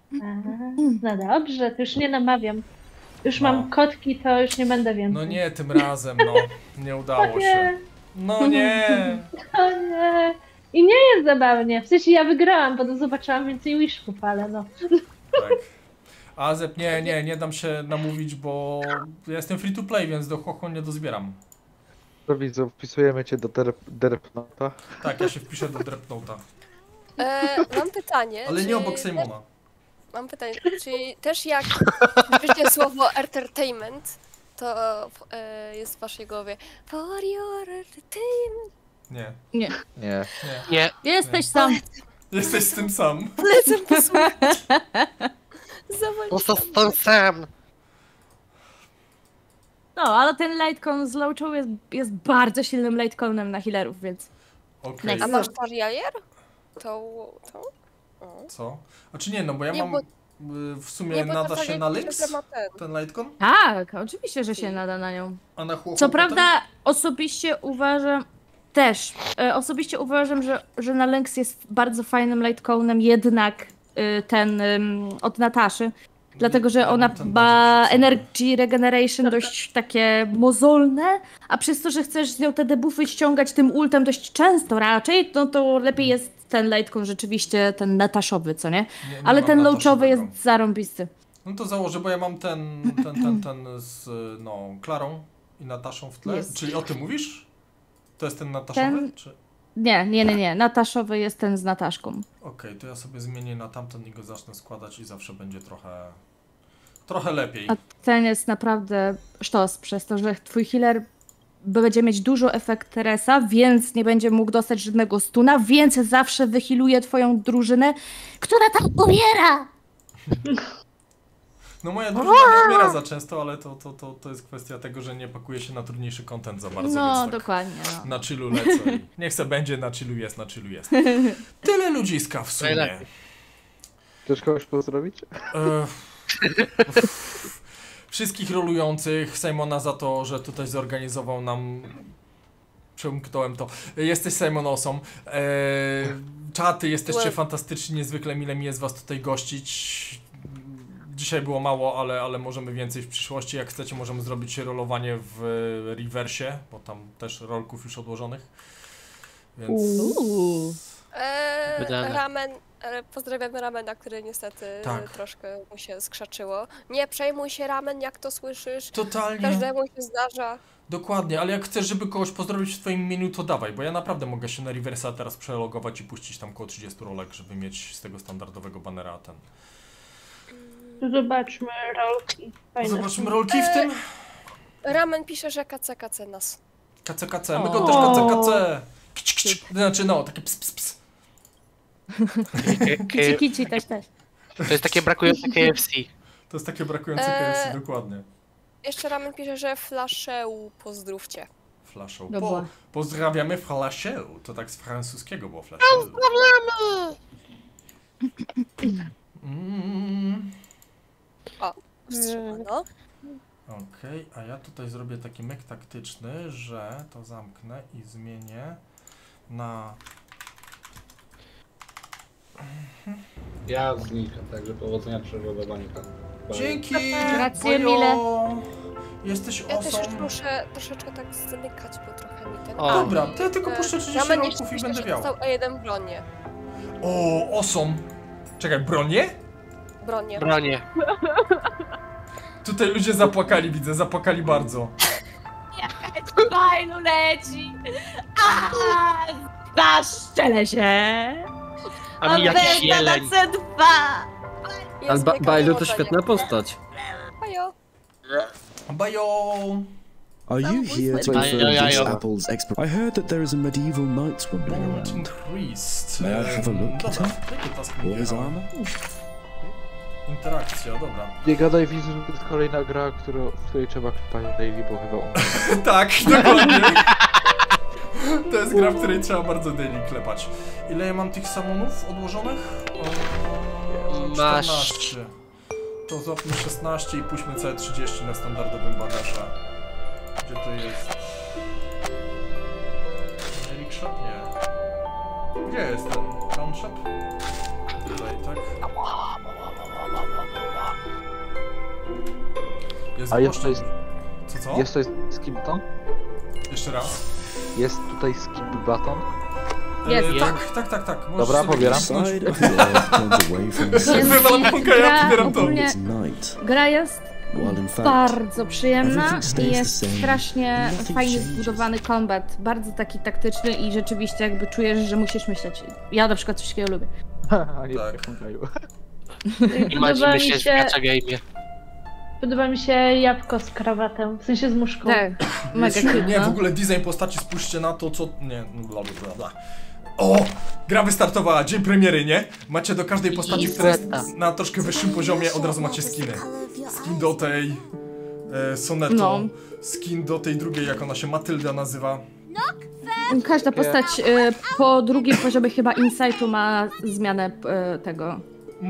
No dobrze, to już nie namawiam. Już No. mam kotki, to już nie będę więcej. No nie, tym razem, no. Nie udało O się. nie, No nie. o nie. I nie jest zabawnie. W sensie ja wygrałam, bo to zobaczyłam więcej wishków, ale no. Tak. Azep, nie, nie, nie dam się namówić, bo ja jestem free to play, więc do chłochło nie dozbieram. To widzę, wpisujemy cię do derp, derpnota. Tak, ja się wpiszę do Drepnota. E, mam pytanie. Ale czy nie obok Simona. Mam pytanie, czy też jak wybierzecie słowo entertainment, to e, jest w waszej głowie for your entertainment. Nie. Nie. Nie. Nie. Nie. Jesteś sam. Jesteś z tym sam. Lecę posłuchać. Zobacz. Zostań sam. No, ale ten lightcon z jest, jest bardzo silnym lightconem na healerów, więc... Okej. A masz Tarialier? To, to? Co? A czy nie, no bo ja Nie, mam... bo- y, W sumie Nie, nada się na ma ten. Lightcon? Tak, oczywiście, że się nada na nią. A na chłopu Co prawda, osobiście uważam, też, e, osobiście uważam, że, że na Lynx jest bardzo fajnym lightconem jednak y, ten od Nataszy. Dlatego, że ona ma energy regeneration dość takie mozolne, a przez to, że chcesz z nią te debuffy ściągać tym ultem dość często raczej, no to lepiej jest ten lejtkon rzeczywiście ten nataszowy, co nie? Nie- nie Ale ten loachowy jest zarąbisty. No to założę, bo ja mam ten, ten, ten, ten z no, Klarą i Nataszą w tle. Jest. Czyli o tym mówisz? To jest ten Nataszowy? Ten- Czy... Nie, nie, nie, nie. Nataszowy jest ten z Nataszką. Okej, to ja sobie zmienię na tamten i go zacznę składać i zawsze będzie trochę... Trochę lepiej. A ten jest naprawdę sztos, przez to, że twój healer będzie mieć dużo efekt resa, więc nie będzie mógł dostać żadnego stuna, więc zawsze wyhiluje twoją drużynę, która tam umiera! No moja drużyna nie umiera za często, ale to, to, to, to jest kwestia tego, że nie pakuje się na trudniejszy content za bardzo, No, więc tak dokładnie. No. na chillu lecę. i Niech se będzie, na chillu jest, na chillu jest. Tyle ludziska w sumie. Chcesz kogoś pozdrowić? E, Wszystkich rolujących, Simona za to, że tutaj zorganizował nam. Przemknąłem to. Jesteś Simon Osom. E, czaty, jesteście fantastyczni, niezwykle mile mi jest was tutaj gościć. Dzisiaj było mało, ale, ale możemy więcej w przyszłości. Jak chcecie, możemy zrobić rolowanie w reversie, bo tam też rolków już odłożonych. Więc. Eee, ramen, e, pozdrawiamy ramena, który niestety Tak. troszkę mu się skrzaczyło. Nie przejmuj się ramen, jak to słyszysz. Totalnie. Każdemu się zdarza. Dokładnie, ale jak chcesz, żeby kogoś pozdrowić w twoim imieniu, to dawaj, bo ja naprawdę mogę się na Reversa teraz przelogować i puścić tam koło 30 rolek, żeby mieć z tego standardowego banera ten. Zobaczmy rolki. Fajne Zobaczmy rolki w tym. Ramen pisze, że kace nas. KCKC, my go też KCKC. Kić, kić. Znaczy no, takie ps, ps, ps. Kici, kici też, też. To jest takie brakujące KFC. To jest takie brakujące Eee. KFC, dokładnie. Jeszcze ramen pisze, że flaszeł pozdrówcie. Flaszą. Dobra. Po, pozdrawiamy Flaszę. To tak z francuskiego było Flaszę. Mm. Wstrzymano. Okej, a ja tutaj zrobię taki myk taktyczny, że to zamknę i zmienię na... Ja znikam, także powodzenia przy rolowaniu. tak. Dzięki! Gracje Bojo! mile. Jesteś Ja też już muszę troszeczkę tak zamykać, bo trochę mi ten... O. Dobra, to ja tylko E, puszczę 30 Ramen rolków jeszcze i będę że wiał. dostał E1 bronię. O, awesome! Czekaj, bronię? Bronię. Bronie. Tutaj ludzie zapłakali, widzę, zapłakali bardzo. Fajno leci! Zaszczelę się! A mi jakiś jeleń. C2! Ale Jest ba Bailu to świetna postać. Bajo. Bajo! Are you here to this ayo. apple's expert? I heard that there is a medieval knight wandering around. May I have a look at Dobra, him? Or his armor? Interakcja, dobra. Nie gadaj widzu, że to jest kolejna gra, która, w której trzeba klepać daily, bo chyba on. tak, dokładnie. To jest gra, w której trzeba bardzo daily klepać. Ile ja mam tych samonów odłożonych? O, Masz. 14. To złapmy 16 i puśćmy całe 30 na standardowym banerze. Gdzie to jest? Eric Shop? Nie. Gdzie jest ten Town Shop? Tutaj, tak? Jest A jest głośno. tutaj, Co, co? jest tutaj skip button? Jeszcze raz. Jest tutaj skip button? Jest. E, tak, tak, tak, tak. Możesz Dobra, sobie pobieram. kliknąć. Side of the earth turns away from the Jest sun. Wywal mąka, ja gra pobieram to. ogólnie- Gra jest bardzo przyjemna i jest strasznie fajnie zbudowany combat. Bardzo taki taktyczny i rzeczywiście jakby czujesz, że musisz myśleć. Ja na przykład coś takiego lubię. A nie Tak. tak. I Podoba macie mi myśleć w się, gacha game. Podoba mi się jabłko z krawatem, w sensie z muszką. Tak, mega nie, w ogóle design postaci, spójrzcie na to, co... Nie, no bla, bla, bla, bla. O! Gra wystartowała, dzień premiery, nie? Macie do każdej postaci, która jest na troszkę wyższym poziomie, od razu macie skiny. Skin do tej... E, Soneto. No. Skin do tej drugiej, jak ona się Matylda nazywa. Każda postać e, po drugim poziomie chyba insightu ma zmianę e, tego.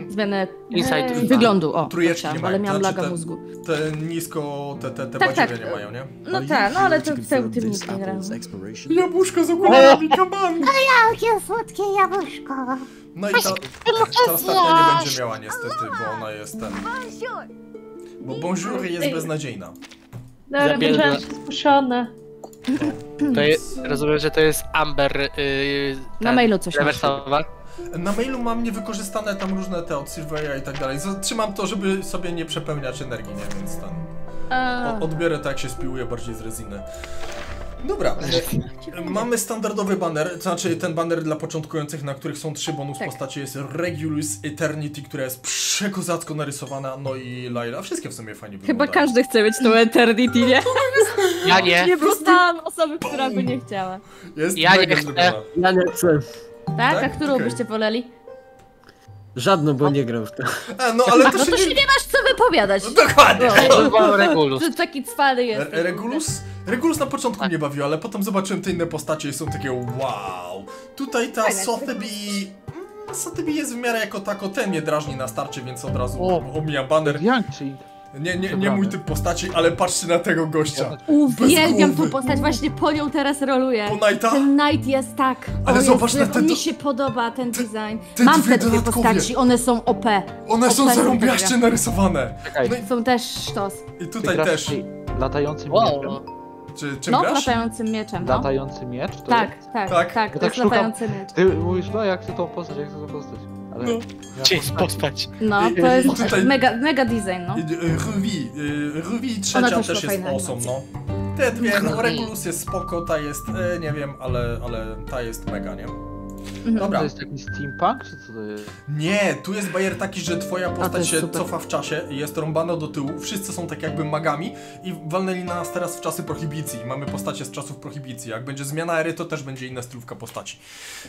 Zmianę Insight e, wyglądu. O, Trójeczki nie mają, ale miałam to znaczy laga te- mózgu. Te nisko, te, te, te Tak, tak. nie mają, nie? No Are tak, no ale to w tym nikt nie grał. Jabłuszko z okularami, kaban! Jakie słodkie jabłuszko. No i ta, ta ostatnia nie będzie miała niestety, bo ona jest ten... Bo bonjour jest beznadziejna. Dobra, się spuszczone. To jest, rozumiem, że to jest Amber. Yy, Na mailu coś rewersowa. Na mailu mam niewykorzystane tam różne te od Silveria i tak dalej. Trzymam to, żeby sobie nie przepełniać energii, nie? Więc ten... A. O, odbiorę tak jak się spiłuje bardziej z reziny. Dobra, mamy standardowy banner, to znaczy ten banner dla początkujących, na których są trzy bonus Tak. postacie, jest Regulus Eternity, która jest przekozacko narysowana, no i Lyra, wszystkie w sumie fajnie Chyba wyglądają. każdy chce mieć tą Eternity, nie? Ja nie. Nie poznałam osoby, która by nie chciała. Jest Ja nie chcę. Ja nie chcę. Tak? Tak? A którą Okej. byście woleli? Żadną, bo nie gram w to. A, no ale to No się to się nie... nie masz co wypowiadać. Dokładnie! To był Regulus. Ty taki cwany jest. Re- Regulus? Regulus na początku Tak. mnie bawił, ale potem zobaczyłem te inne postacie i są takie wow. Tutaj ta Fajne. Sotheby... mm, Sotheby jest w miarę jako tako, ten mnie drażni na starcie, więc od razu O. omijam banner. Yang-Chi. Nie, nie, nie mój typ postaci, ale patrzcie na tego gościa. Uwielbiam tą postać, właśnie po nią teraz roluję. Po Knighta? Ten Knight jest tak. Ale o zobacz Jezu, na te mi się podoba ten design. te Mam dwie te dwie postaci, one są OP. One są OP te zarąbiaście narysowane. Czekaj, No i, Są też sztos. i tutaj też. latającym Wow. mieczem? Czy, czym No, grasz? latającym mieczem, no. Latający miecz? To Tak, jest? tak, Tak? tak, to jest szukam- latający miecz. Ty mówisz, no jak chcę tą postać, jak chcę tą postać. Ale No. Gdzie jest postać? No, to jest Tutaj- mega, mega design, no. Y, Ruby, y, Ona trzecia też też ma jest fajne awesome, no. Te dwie, no. Regulus jest spoko, ta jest, e, nie wiem, ale, ale ta jest mega, nie? Mhm. Dobra. To jest taki steampunk, czy co to jest? Nie, tu jest bajer taki, że twoja postać się super. cofa w czasie, jest rąbana do tyłu, wszyscy są tak jakby magami i walnęli nas teraz w czasy prohibicji. Mamy postacie z czasów prohibicji. Jak będzie zmiana ery, to też będzie inna stylówka postaci.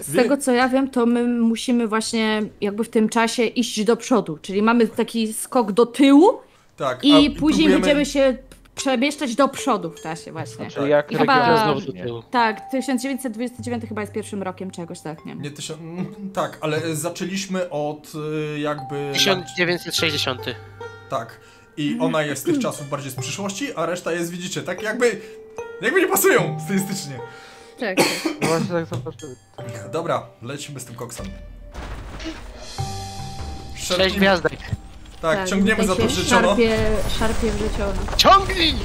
Z Wie- tego co ja wiem, to my musimy właśnie jakby w tym czasie iść do przodu, czyli mamy taki skok do tyłu Tak, i a później próbujemy- będziemy się przemieszczać do przodu w czasie właśnie. Czyli jak chyba- Znowu do tyłu. Tak, 1929 chyba jest pierwszym rokiem czegoś, tak, nie? Nie tysiąc... mm, Tak, ale e, zaczęliśmy od y, jakby... 1960. Tak. I ona jest z tych czasów bardziej z przyszłości, a reszta jest, widzicie, tak jakby... Jakby nie pasują stylistycznie. Tak. No właśnie tak zobaczyłem. Dobra, lecimy z tym koksem. Sześć gwiazdek. Tak, ciągniemy za to życzono. Szarpie, szarpie wrzeciono. Ciągnij!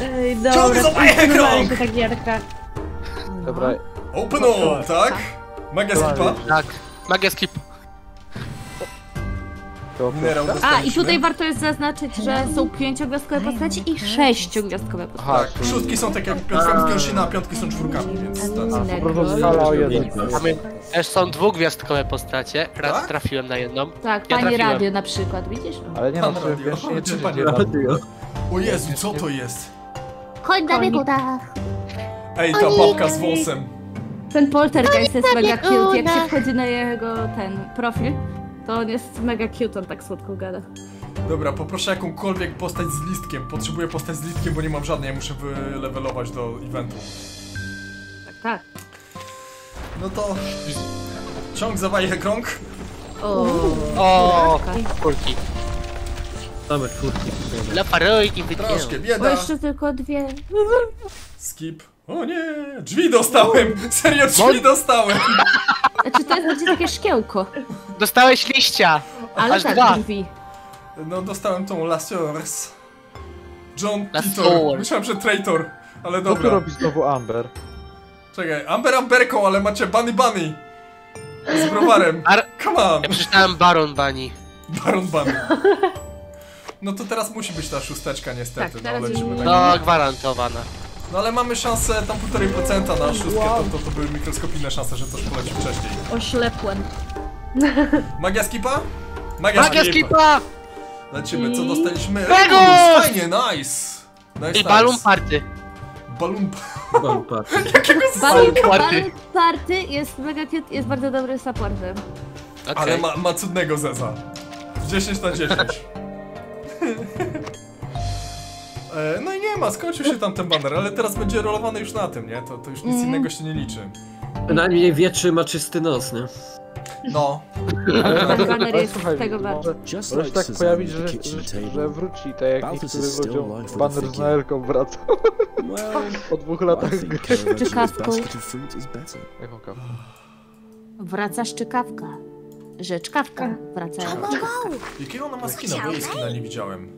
Ej, dobra, za wajchę kontynuowali krąg! się ta gierka. Dobra, Open all, tak? Magia skipa. Tak. Magia skip. To A, i tutaj warto jest zaznaczyć, że są pięciogwiazdkowe postaci i sześciogwiazdkowe postaci. Aha, Tak, szóstki są tak jak piątkami z a piątki są czwórkami, więc tak. po prostu skala o jeden. Mamy też są dwugwiazdkowe postacie. Raz Tak? trafiłem na jedną. Tak, Ja panie trafiłem. radio na przykład, widzisz? Ale nie no, Pan radio. wiesz, nie Czy czy pan nie radio? O Jezu, co to jest? Chodź na biegudach. Ej, ta babka z wąsem. Ten poltergeist jest mega cute, jak się wchodzi na jego ten profil, to on jest mega cute, on tak słodko gada. Dobra, poproszę jakąkolwiek postać z listkiem. Potrzebuję postać z listkiem, bo nie mam żadnej, ja muszę wylevelować do eventu. Tak, tak. No to... Ciąg za wajchę krąg. O, O, kulki. Same czwórki. Leparojki Troszkę wycięły. bo bieda. jeszcze tylko dwie. Skip. O nie, drzwi dostałem! Serio, drzwi dostałem! Znaczy to jest bardziej takie szkiełko, Dostałeś liścia. ale Aż tak, dwa. drzwi. No, dostałem tą Lasers. John. Titor. Myślałem, że Traitor, ale Co tu dobra. robi znowu Amber? Czekaj, Amber Amberką, ale macie Bunny Bunny. Z browarem. Ar- Come on! Ja przeczytałem Baron Bunny. Baron Bunny. No to teraz musi być ta szósteczka niestety, Tak, no teraz lecimy tak. No, gwarantowana. No ale mamy szansę tam 1,5% na szóstkę, to, to, to były mikroskopijne szanse, że coś poleci wcześniej. Oślepłem. Magia skipa? Magia, Magia skipa! Lecimy, co dostaliśmy? Regus! Fajnie, nice! nice I nice. balloon party. Balloon Bumpa. Jakiego Balloon Party. Party. Party jest mega cute, jest bardzo dobry supportem. Okej. Ale ma, ma cudnego zeza. 10 na 10. E, No i nie ma, skończył się tam ten banner, ale teraz będzie rolowany już na tym, nie? To, to już nic Mhm. innego się nie liczy. Przynajmniej wietrzy ma czysty nos, nie? No. Banner Ale jest słuchaj, tego bardzo. może, tak pojawić, że, że, że wróci, tak jak niektórzy ludziom banner z. Noelką wraca po dwóch latach gry. Is better. Jaką kawę? Wraca szczykawka. Rzeczkawka. Wracają szczykawka. Jakiego ona ma skina, bo jej skina nie widziałem.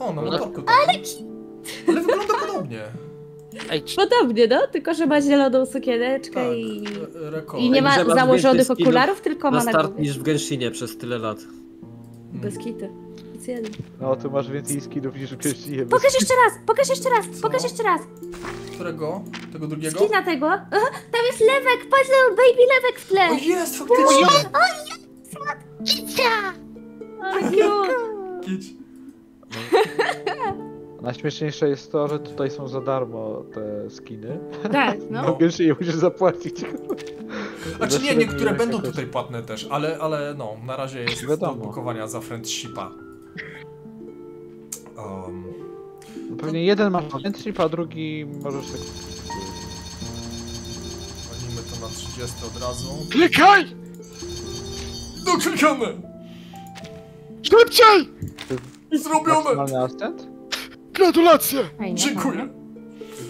O, na No. motorku tak. Ale... Ale wygląda podobnie. Ej, czy- Podobnie, no, tylko że ma zieloną sukieneczkę Tak, i... e. I nie ma założonych skillów okularów, tylko ma na start głowie. niż w Genshinie przez tyle lat. Bez kitu. Specjalnie. No, tu masz więcej skinów niż w Genshinie. Pokaż jeszcze raz, pokaż jeszcze raz, pokaż jeszcze raz. Którego? Tego drugiego? Skina tego. Aha, tam jest lewek, patrz na baby lewek w tle. O jest, faktycznie! Kicia! Ale cute. Najśmieszniejsze jest to, że tutaj są za darmo te skiny. Tak, No no. w Genshinie musisz zapłacić. Znaczy nie, niektóre będą jakość. tutaj płatne też, ale, ale no, na razie jest do Wiadomo. odblokowania za friendshipa. Um, No Pewnie jeden masz friendship, a drugi możesz tak... walimy to na 30 od razu. Klikaj! Doklikane! Szybciej! Zrobione! Maksymalny ascent? Gratulacje! Fajnie, Dziękuję.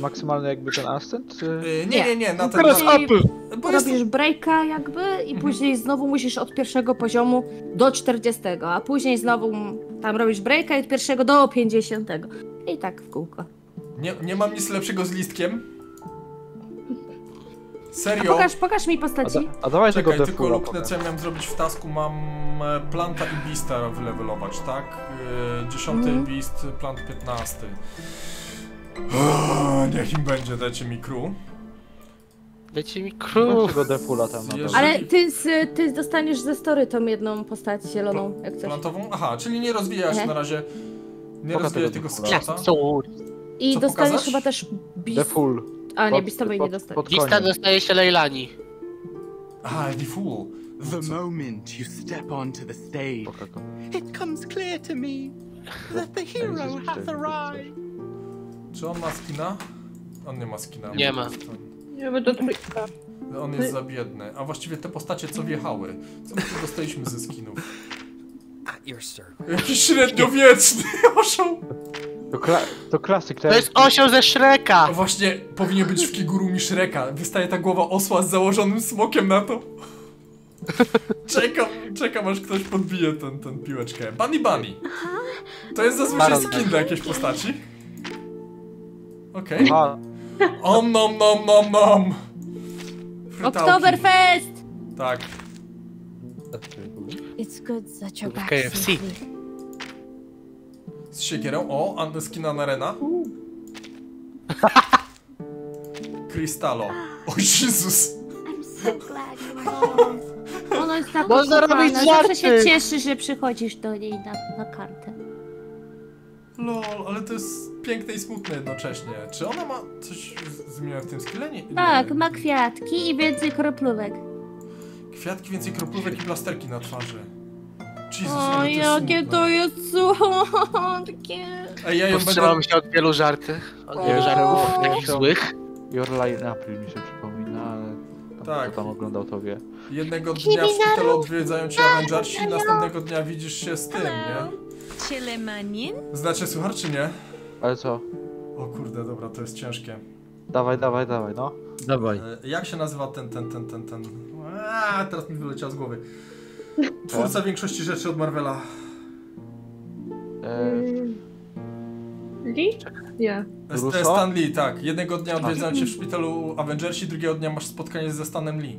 Maksymalny jakby ten ascent? Czy... Y, nie, nie, nie, na ten... Teraz na, apy! bo jest, Robisz breaka jakby i później znowu musisz od pierwszego poziomu do 40, a później znowu tam robisz breaka i od pierwszego do 50. I tak w kółko. nie, nie mam nic lepszego z listkiem. A Serio? pokaż, pokaż mi A, postaci. da, a dawaj Czekaj, tego tylko luknę, co ja miałem zrobić w tasku. Mam e, planta i beasta wylevelować, tak? E, Dziesiąty Mhm. beast, plant 15. O, niech im będzie, dajcie mi crew. Dajcie mi tego defula tam na Jeżeli-. Ale ty, z, ty dostaniesz ze story tą jedną postać zieloną, jak coś. Plantową? Aha, czyli nie rozwija się Nie. na razie. Nie Pokaż rozwija tego tego skrzata. I Co dostaniesz pokazać? chyba też beast. Deful. A nie, Pod- beastowej pod- nie pod Lista koniec. dostaje się Lejlani. Aha, the fool. The moment you step onto the stage, it comes clear to me that the hero hath arrived. Czy on ma skina? On nie ma skina. Nie ma. Nie będę trójka. On jest za biedny. A właściwie te postacie, co wjechały. Co my tu dostaliśmy ze skinów? At your service. Jakiś średniowieczny osioł. To, kla to klasyk, To jest osioł ze Shreka! A właśnie powinien być w Kigurumi Shreka. Wystaje ta głowa osła z założonym smokiem na to. Czekam, czekam aż ktoś podbije ten, ten piłeczkę. Bunny Bunny. To jest zazwyczaj skin do jakiejś postaci. Okej. Aha, Om nom nom nom nom. Frytałki. Oktoberfest! Tak. It's good that you're back KFC. Z siekierą. O, Anne skina na Rena. Krystalo. O Jezus. I'm so glad you're home. Ona jest taka Można robić zawsze się cieszy, że przychodzisz do niej na, na kartę. Lol, ale to jest piękne i smutne jednocześnie. Czy ona ma coś z- zmienione w tym skille? Nie, nie. Tak, ma kwiatki i więcej kroplówek. Kwiatki, więcej kroplówek i plasterki na twarzy. Jesus, O, ale to jest jakie smutne. to jest słodkie. Ej, ja ją będę... Się od wielu żartych. Od wielu O. żartów takich złych. Your Line April mi się przypomina, ale tam, Tak. kto tam oglądał to wie. Jednego dnia w szpitalu odwiedzają cię Avengersi, następnego dnia widzisz się z tym, nie? Chilemanin? Znacie słuchar, czy nie? Ale co? O kurde, dobra, to jest ciężkie. Dawaj, dawaj, dawaj, no. Dawaj. E, Jak się nazywa ten, ten, ten, ten, ten... Aaa, teraz mi wyleciał z głowy. Twórca większości rzeczy od Marvela. Lee? Nie. Russo? Stan Lee, tak. Jednego dnia odwiedzają cię w szpitalu Avengersi, drugiego dnia masz spotkanie ze Stanem Lee.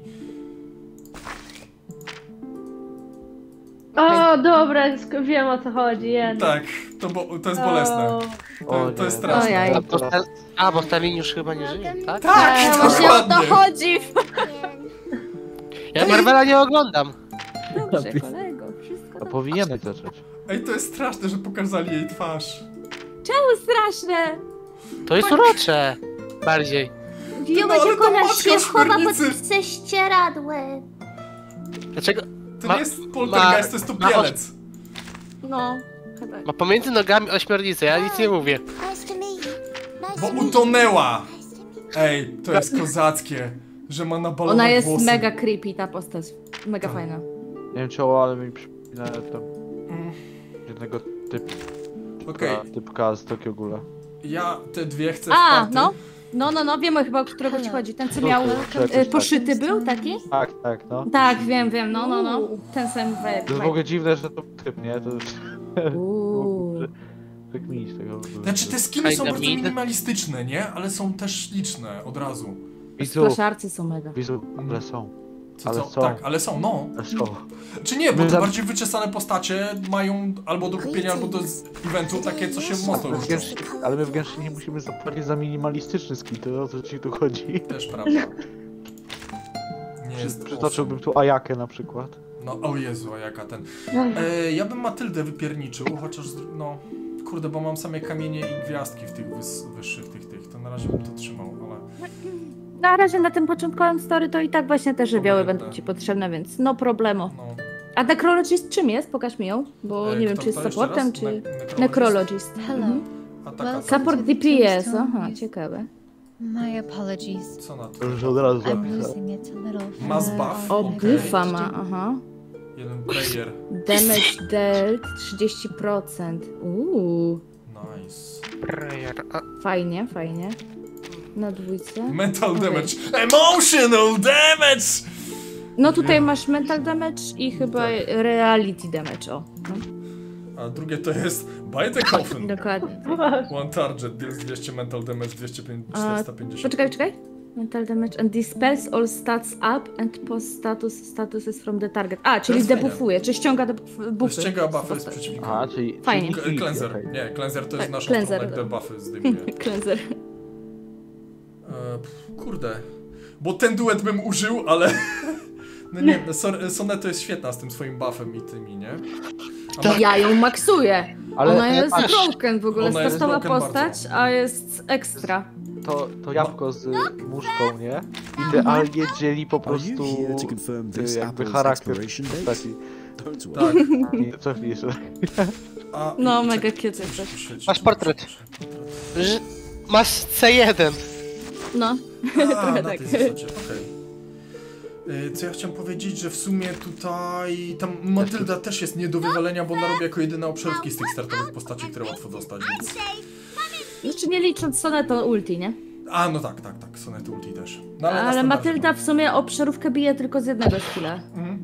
O, dobra, sk- wiem o co chodzi. Tak, to, bo, to jest bolesne. O, To, to jest straszne. Ojej. A, bo Stal- A, bo Stalin już chyba nie żyje, tak? Tak, właśnie o to dokładnie. chodzi. Ja Marvela nie oglądam. Dobrze, kolego, wszystko No dobrze. powinieneś zacząć. Ej, to jest straszne, że pokazali jej twarz. Czemu straszne? To jest urocze. Bardziej. Wioła No, ale to Dziakona matka się chowa pod prześcieradłem. Dlaczego? To Ma- nie jest poltergeist, to jest ma- topielec. No, chyba. Ma pomiędzy nogami ośmiornicę, ja nic nie mówię. Nice to meet you. Nice Bo to meet you. utonęła. Nice to meet you. Ej, to jest kozackie, że ma nabalować Ona jest włosy. mega creepy, ta postać. Mega Tak. fajna. Nie wiem czemu, ale mi przypomina tam Mm, jednego typka, Okej, typka z Tokyo Ghoula. ja te dwie chcę A, w no. No, no, no, wiemy chyba, o którego ci chodzi. Ten, co miał e, tak. poszyty był, taki? Tak, tak, no. Tak, wiem, wiem, no, no, no. Ten sam vibe. To jest w ogóle dziwne, że to typ, nie? To... Uuu. Wykminić tego. Znaczy te skiny są bardzo minimalistyczne, nie? Ale są też liczne od razu. Wizu, Splaszarcy są mega. wizu, ale są. Co, Ale co? są. Tak, ale są, no. Są. Czy nie, bo za- bardziej wyczesane postacie mają albo do kupienia, albo do z eventu takie, co się mocno różnią. Ale my w Genshinie musimy zapłacić za minimalistyczny skin, to o co ci tu chodzi? Też prawda. Nie jest Przytoczyłbym tu Ayakę na przykład. No, o Jezu, a jaka ten. E, ja bym Matyldę wypierniczył, chociaż, no, kurde, bo mam same kamienie i gwiazdki w tych wys, wyższych, tych, tych, to na razie bym to trzymał, ale... Na razie na tym początkowym story to i tak właśnie te żywioły będą ci potrzebne, więc no problemu. A Necrologist czym jest? Pokaż mi ją, bo E, nie wiem czy jest supportem, czy... Ne- necrologist? Necrologist. Hello. Mhm. Support DPS, aha, ciekawe. My apologies. Co na To już od razu I'm zapisał. losing it a little. Mass from buff, O, buffa ma, aha. Jeden player. Damage dealt 30%. Uuu, Nice. fajnie, fajnie. Na dwójce. Mental Okej. damage. Emotional damage! No tutaj masz mental damage i chyba reality damage, o. No. A drugie to jest Buy the Coffin. Dokładnie. One target, deals 200 mental damage, 250, A, 450. poczekaj, poczekaj. Mental damage and dispels all stats up and post status statuses from the target. A, czyli debuffuje, czy ściąga debuff- buffy. Ściąga z buffy z przeciwnika. A, czyli... Fajnie. Cleanser. Nie, cleanser to jest Tak, nasza cleanser, strona, gdy no. buffy zdejmuje. Cleanser. E, kurde. Bo ten duet bym użył, ale... No nie, Son- Soneto jest świetna z tym swoim buffem i tymi, nie? A ma- Ja ją maksuję. Ale- Ona jest Patrz. broken w ogóle, Ona jest broken postać, a jest ekstra. To, to jabłko z muszką, nie? Idealnie dzieli po prostu y, jakby charakter postaci. Tak. Nie, Cofnij jeszcze. A, No, mega świeci. Masz portret. Masz C1. No, A, trochę na tak. tej zasadzie, okej. Y, Co ja chciałem powiedzieć, że w sumie tutaj tam Matylda też jest nie do wywalenia, bo ona robi jako jedyna obszarówki z tych startowych postaci, które łatwo dostać, więc... Znaczy nie licząc Soneto ulti, nie? A, no tak, tak, tak, Sonet Ulti też. No, Ale, standardzie. Matylda w sumie obszarówkę bije tylko z jednego skilla. Mhm.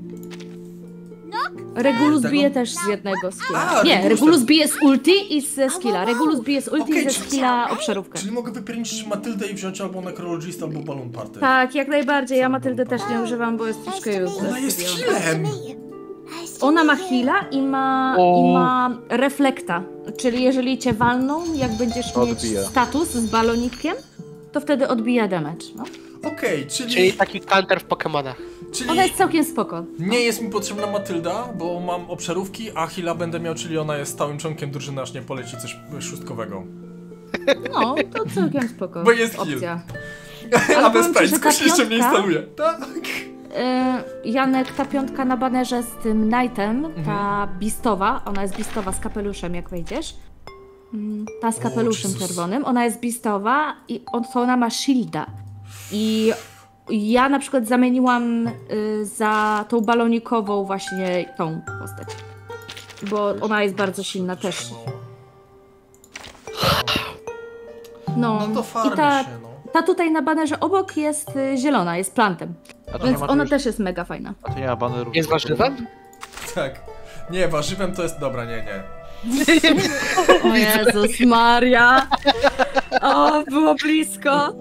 Regulus Tego? bije też z jednego skilla. A, nie, Regulus bije z ulti i ze skilla. Regulus bije z ulti Okej, i ze czyli- skilla obszarówkę. Czyli mogę wypierniczyć Matyldę i wziąć albo Necrologist, albo Balloon Party. Tak, jak najbardziej. Ja Matyldę też nie używam, bo jest troszkę useless. Ona jest healem! Ona ma heala i ma, i ma reflekta. Czyli jeżeli cię walną, jak będziesz Odbija. mieć status z balonikiem, to wtedy odbija damage. No. Okej, czyli... Czyli taki counter w Pokemonach. czyli... Ona jest całkiem spoko. Nie jest mi potrzebna Matylda, bo mam obszarówki, a Hila będę miał, czyli ona jest stałym członkiem drużyny, aż nie poleci coś szóstkowego. No, to całkiem spoko. Bo jest heal. opcja. A powiem bez ci, że ta ktoś jeszcze mnie piątka- instaluje. Tak. E, Janek, ta piątka na banerze z tym Knightem, Mhm. ta bistowa, ona jest bistowa z kapeluszem, jak wejdziesz. Mm, Ta z kapeluszem Jezus. czerwonym, ona jest bistowa i on, to ona ma shielda. I ja na przykład zamieniłam y, za tą balonikową właśnie tą postać. Bo ona jest bardzo silna też. No, No to farmi i ta, się, no. ta tutaj na banerze obok jest y, zielona, jest plantem. Więc ona już- też jest mega fajna. A to nie ma banerów. Jest warzywem? Tak. Nie, warzywem to jest... Dobra, nie, nie. O Jezus Maria! O, było blisko!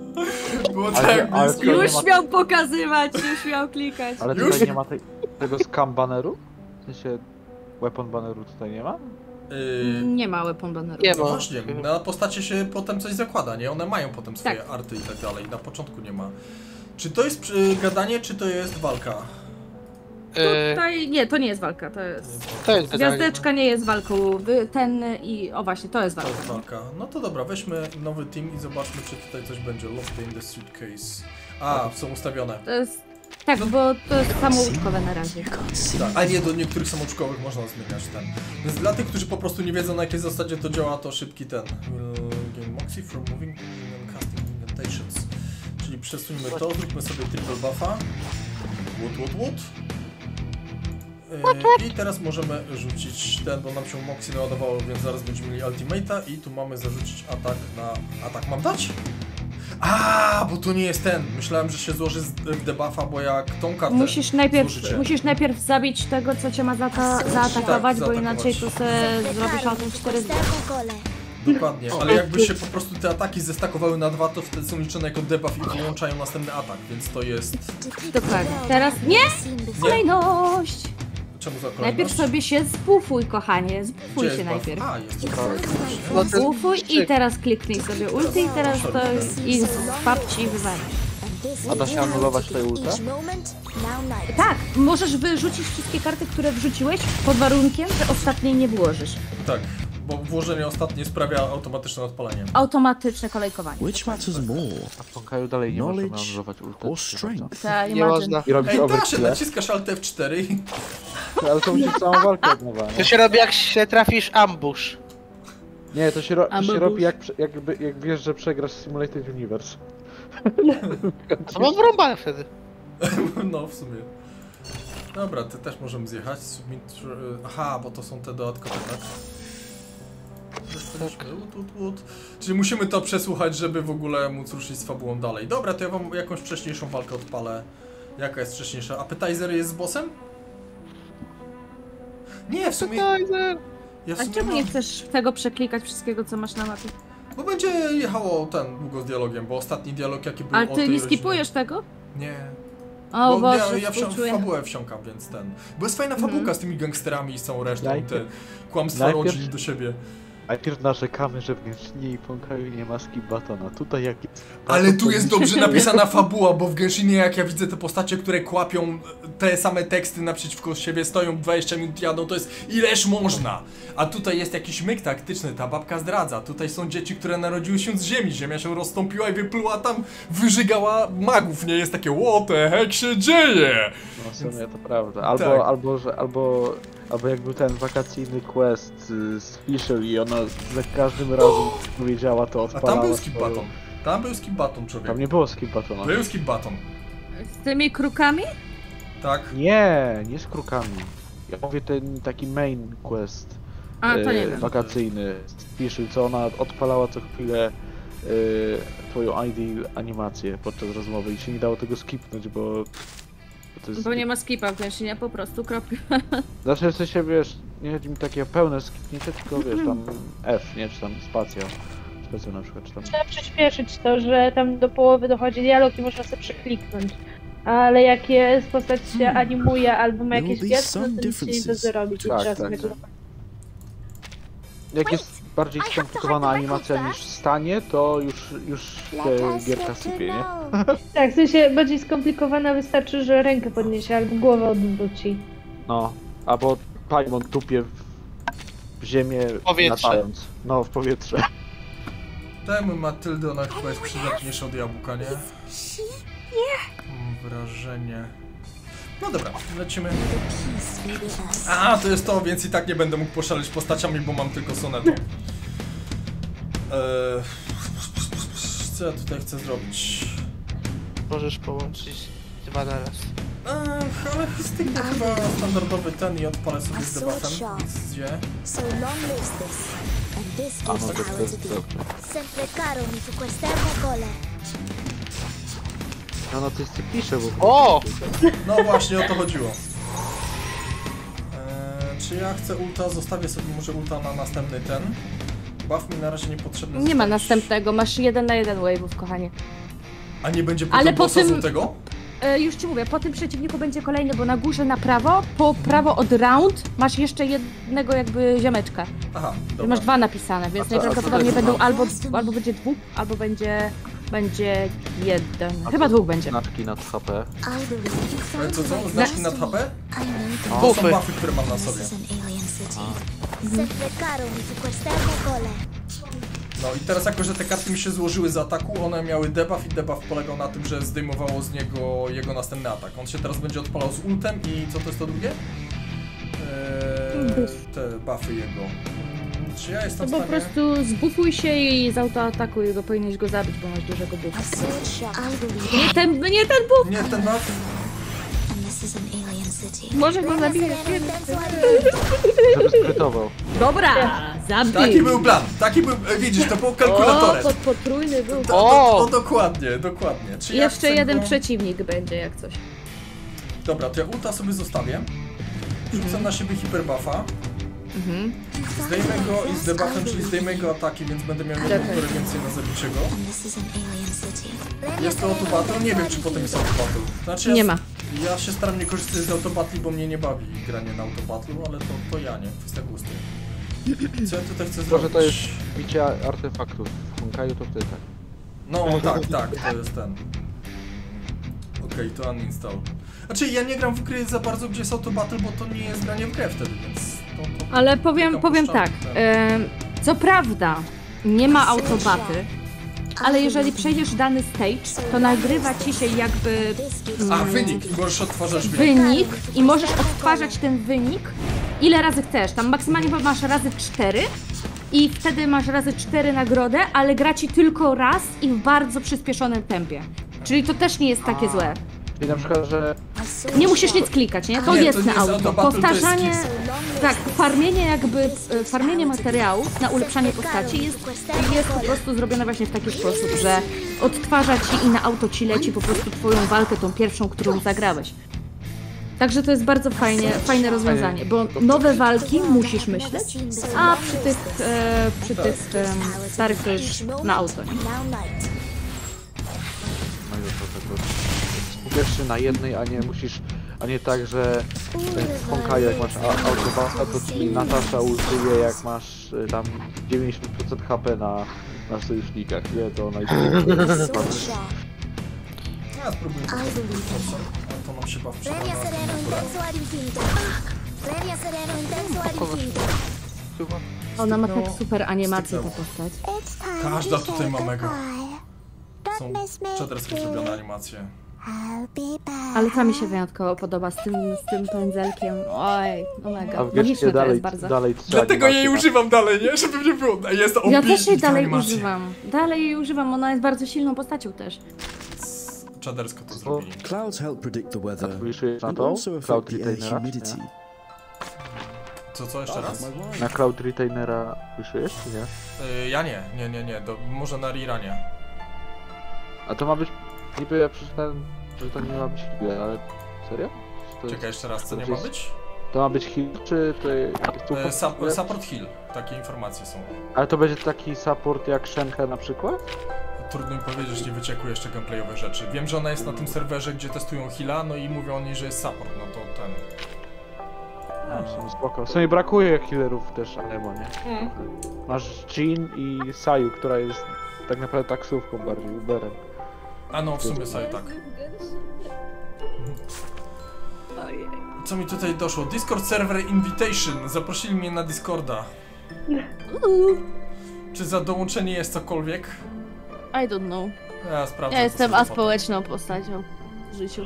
Było tak ale blisko. Już ma- miał pokazywać, już miał klikać. Ale Już? tutaj nie ma tej, tego scam baneru? W sensie weapon baneru tutaj nie ma? Yy, Nie ma weapon banneru. Nie no ma. właśnie, na postacie się potem coś zakłada, nie? One mają potem swoje Tak. arty i tak dalej. Na początku nie ma. Czy to jest gadanie, czy to jest walka? Yy, Tutaj, nie, to nie jest walka, to jest... to jest. Gwiazdeczka nie jest walką, wy- ten i... O właśnie, to jest To walka. jest walka. No to dobra, weźmy nowy team i zobaczmy, czy tutaj coś będzie. Locked in the suitcase. A, są ustawione. To jest... Tak, bo to jest samouczkowe na razie. Tak, a nie, do niektórych samouczkowych można zmieniać ten. Więc dla tych, którzy po prostu nie wiedzą na jakiej zasadzie to działa, to szybki ten. Will gain Moxie from moving and casting incantations. Czyli przesuńmy to, zróbmy sobie triple buffa. Łot, łot, łot. Yy, I teraz możemy rzucić ten, bo nam się Moxie naładowało, więc zaraz będziemy mieli ultimate'a i tu mamy zarzucić atak na... Atak mam dać? A, bo to nie jest ten. Myślałem, że się złoży z w debuffa, bo jak tą kartę Musisz najpierw, złożycie- musisz najpierw zabić tego, co cię ma zata- zaatakować, Tak, bo inaczej to zaatakować. se zrobisz autem 4 z Dokładnie, ale jakby się po prostu te ataki zestakowały na dwa, to wtedy są liczone jako debuff i wyłączają następny atak, więc to jest... Dokładnie. Teraz nie! Kolejność! Czemu za kolejność? Najpierw sobie się zbufuj, kochanie. Zbufuj Gdzie się jest buff? najpierw. A, jest No to- Zbufuj i teraz kliknij sobie ulti i teraz to i spap ci wywali. A da się anulować tej ulta? Tak, możesz wyrzucić wszystkie karty, które wrzuciłeś pod warunkiem, że ostatniej nie włożysz. Tak, bo włożenie ostatnie sprawia automatyczne odpalenie. Automatyczne kolejkowanie. Which matters more? A w Ponkaju dalej nie możemy Knowledge ulta. or strength? Ta, Nie imagine. można. I robić Ej, da się, overkille. naciskasz Alt F4 i... Ale to musisz całą walkę od nowa, To nie? się robi jak się trafisz ambush. Nie, to się, ro- to się robi jak, prze- jakby, jak wiesz, że przegrasz Simulated Universe. To mam wrąbane wtedy. No, w sumie. Dobra, ty też możemy zjechać. Submit... Aha, bo to są te dodatkowe, tak? Dostaliśmy Łut, łut, łut. Czyli musimy to przesłuchać, żeby w ogóle móc ruszyć z fabułą dalej. Dobra, to ja wam jakąś wcześniejszą walkę odpalę. Jaka jest wcześniejsza? Appetizer jest z bossem? Nie, w sumie... Ja w A sumie czemu mam... nie chcesz tego przeklikać wszystkiego, co masz na mapie? Bo będzie jechało ten długo z dialogiem, bo ostatni dialog jaki był Ale ty nie rodzinie- skipujesz tego? Nie. O bo Boże, ja, ja wsi- w współczuję. fabułę wsiąkam, więc ten. Bo jest fajna fabułka z tymi gangsterami i z całą resztą, Najpierw- te kłamstwa najpierw- rodzin do siebie. Najpierw narzekamy, że w Genshinie i Ponkaju nie ma batona. Tutaj jak jest... Ale tu jest dobrze napisana fabuła, bo w Genshinie jak ja widzę te postacie, które kłapią te same teksty naprzeciwko siebie, stoją 20 minut jadą, to jest ileż można. A tutaj jest jakiś myk taktyczny, ta babka zdradza. Tutaj są dzieci, które narodziły się z ziemi, ziemia się rozstąpiła i wypluła tam, wyżygała magów, nie jest takie what the heck się dzieje? No w sumie to prawda. Albo, Tak. albo, że, albo, albo jak był ten wakacyjny quest y, z Fisher i ona za każdym razem powiedziała to A odpalała tam był skip swoją- baton. Tam był skip baton, człowiek. Tam nie było skip batona. Był skip baton. Z tymi krukami? Tak. Nie, nie z krukami. Ja mówię ten taki main quest A, to nie e, wiem. wakacyjny z Fisher, co ona odpalała co chwilę e, twoją ID animację podczas rozmowy i się nie dało tego skipnąć, bo jest Bo nie ma skipa w Genshinie, po prostu, kropka. Znaczy w sensie wiesz, nie chodzi mi takie pełne skipnięcie, tylko wiesz tam F, nie? Czy tam spacja. Spacja na przykład, czy tam... Trzeba przyspieszyć to, że tam do połowy dochodzi dialog i można sobie przekliknąć. Ale jak jest postać się animuje albo ma jakieś some no to nic się nie da zrobić. Tak, tak, tak. Jak jest bardziej skomplikowana animacja niż w stanie, to już, już się gierka sypie, nie? Tak, w sensie bardziej skomplikowana wystarczy, że rękę podniesie albo głowę odwróci. No, albo Paimon tupie w, w ziemię powietrze. latając. No, w powietrze. Dajmy Matyldę, ona chyba jest przydatniejsza od jabłka, nie? Mam wrażenie. No dobra, lecimy. A, to jest to, więc i tak nie będę mógł poszaleć postaciami, bo mam tylko soneto. Eee, co ja tutaj chcę zrobić? Możesz połączyć dwa na raz. Eee, ale styknę chyba standardowy ten i odpalę sobie z debuffem. This A no, to, jest the No, no to jest pisze, bo... O! No właśnie, o to chodziło. Eee, czy ja chcę ulta? Zostawię sobie może ulta na następny ten. Buff mi na razie niepotrzebny. Nie ma następnego, masz jeden na jeden wave'ów, kochanie. A nie będzie Ale potem po bossa tym- złotego? E, już ci mówię, po tym przeciwniku będzie kolejny, bo na górze na prawo, po prawo od round masz jeszcze jednego jakby ziomeczka. Aha, I dobra. masz dwa napisane, więc A co- a co najprawdopodobniej jest będą round? albo, albo będzie dwóch, albo będzie, będzie jeden. A Chyba dwóch będzie. Znaczki nad HP. Ale co, co? Znaczki nad. HP? To są buffy, które mam na sobie. Su. No i teraz jako, że te karty mi się złożyły z ataku, one miały debuff i debuff polegał na tym, że zdejmowało z niego jego następny atak. On się teraz będzie odpalał z ultem i co to jest to drugie? Eee, te buffy jego. Czy ja To jestem w po stanie... prostu zbufuj się i z autoatakuj go, powinieneś go zabić, bo masz dużego buffa. Sword Nie ten, nie ten buff! Nie, ten buff? and this is an alien city. Może go zabijesz. Żeby skrytował. Dobra, zabij! Taki był plan, taki był, e, widzisz, to był O, kalkulatorem. pod, potrójny był. To, to, to dokładnie, dokładnie. Czy ja Jeszcze chcę jeden go... przeciwnik będzie jak coś. Dobra, to ja ulta sobie zostawię. Rzucę na siebie hiperbuffa. Mhm. Zdejmę go i z debuffem, czyli zdejmę jego ataki, więc będę miał jedną więcej na zabicie go. Jest to autobattle? Nie wiem, czy potem jest autobattle. Znaczy ja, Nie ma. Ja się staram nie korzystać z autobattle, bo mnie nie bawi granie na autobattlu, ale to, to ja nie, kwestia gustu. Co ja tutaj chcę zrobić? Może to jest bicie artefaktów. W Honkaju to wtedy tak. No tak, tak, to jest ten. Okej, to uninstall. Znaczy ja nie gram w gry za bardzo, gdzie jest autobattle, bo to nie jest granie w grę wtedy, więc to, to Ale powiem, powiem tak. em, co prawda, nie ma autobaty, ale jeżeli przejdziesz dany stage, to nagrywa ci się jakby A, mm, wynik i możesz odtwarzać wynik. wynik i możesz odtwarzać ten wynik ile razy chcesz. Tam maksymalnie masz razy 4 i wtedy masz razy 4 nagrodę, ale gra ci tylko raz i w bardzo przyspieszonym tempie. Czyli to też nie jest takie złe. Czyli na przykład, że Nie musisz nic klikać, nie? To Nie, to jest nie na jest auto. autobattle, to jest Powtarzanie, tak, farmienie jakby, e, farmienie materiałów na ulepszanie postaci jest, jest po prostu zrobione właśnie w taki sposób, że odtwarza ci i na auto ci leci po prostu twoją walkę, tą pierwszą, którą zagrałeś. Także to jest bardzo fajnie, fajne rozwiązanie, bo nowe walki musisz myśleć, a przy tych, e, przy tych em, starych to już na auto. Nie? No i to się na jednej, a nie musisz, a nie tak, że w Honkaju jak masz a- autobata, to ci Natasza użyje jak masz y, tam 90% HP na, na sojusznikach, nie? To ona Ja spróbuję to to nam się baw. Ona ma tak super animację ta postać. Każda tutaj ma mega. Są cztery zrobione animacje. Ale ta mi się wyjątkowo podoba z tym, z tym pędzelkiem. Oj, no mega. A w Magiczne to dalej, jest bardzo. dalej Dlatego jej używam dalej, nie? Żeby nie było. Jest Ja też jej dalej używam. Dalej jej używam, ona jest bardzo silną postacią też. Czadersko to zrobili. Clouds help predict the weather and also Cloud affect the air Retainera? humidity. Co, co jeszcze raz? Na Cloud Retainera wyszyjesz, czy nie? Y, ja nie, nie, nie, nie. Do, może na Riranie. A to ma być, niby ja przeczytałem, że to nie ma być heal, ale serio? Czy to Czekaj jest- jeszcze raz, co nie ma być? To ma być heal, czy to jest E, sup- support heal. Takie informacje są. Ale to będzie taki support jak Shenhe na przykład? Trudno mi powiedzieć, nie wyciekły jeszcze gameplayowe rzeczy. Wiem, że ona jest na tym serwerze, gdzie testują heala, no i mówią oni, że jest support, no to ten... A, w sumie spoko. W sumie brakuje healerów też Anemo, nie? Mm. Masz Jean i Sayu, która jest tak naprawdę taksówką bardziej, Uberem. A no, w sumie sobie tak. Co mi tutaj doszło? Discord Server Invitation. Zaprosili mnie na Discorda. Czy za dołączenie jest cokolwiek? I don't know. Ja sprawdzę. Ja jestem potem. aspołeczną postacią w życiu.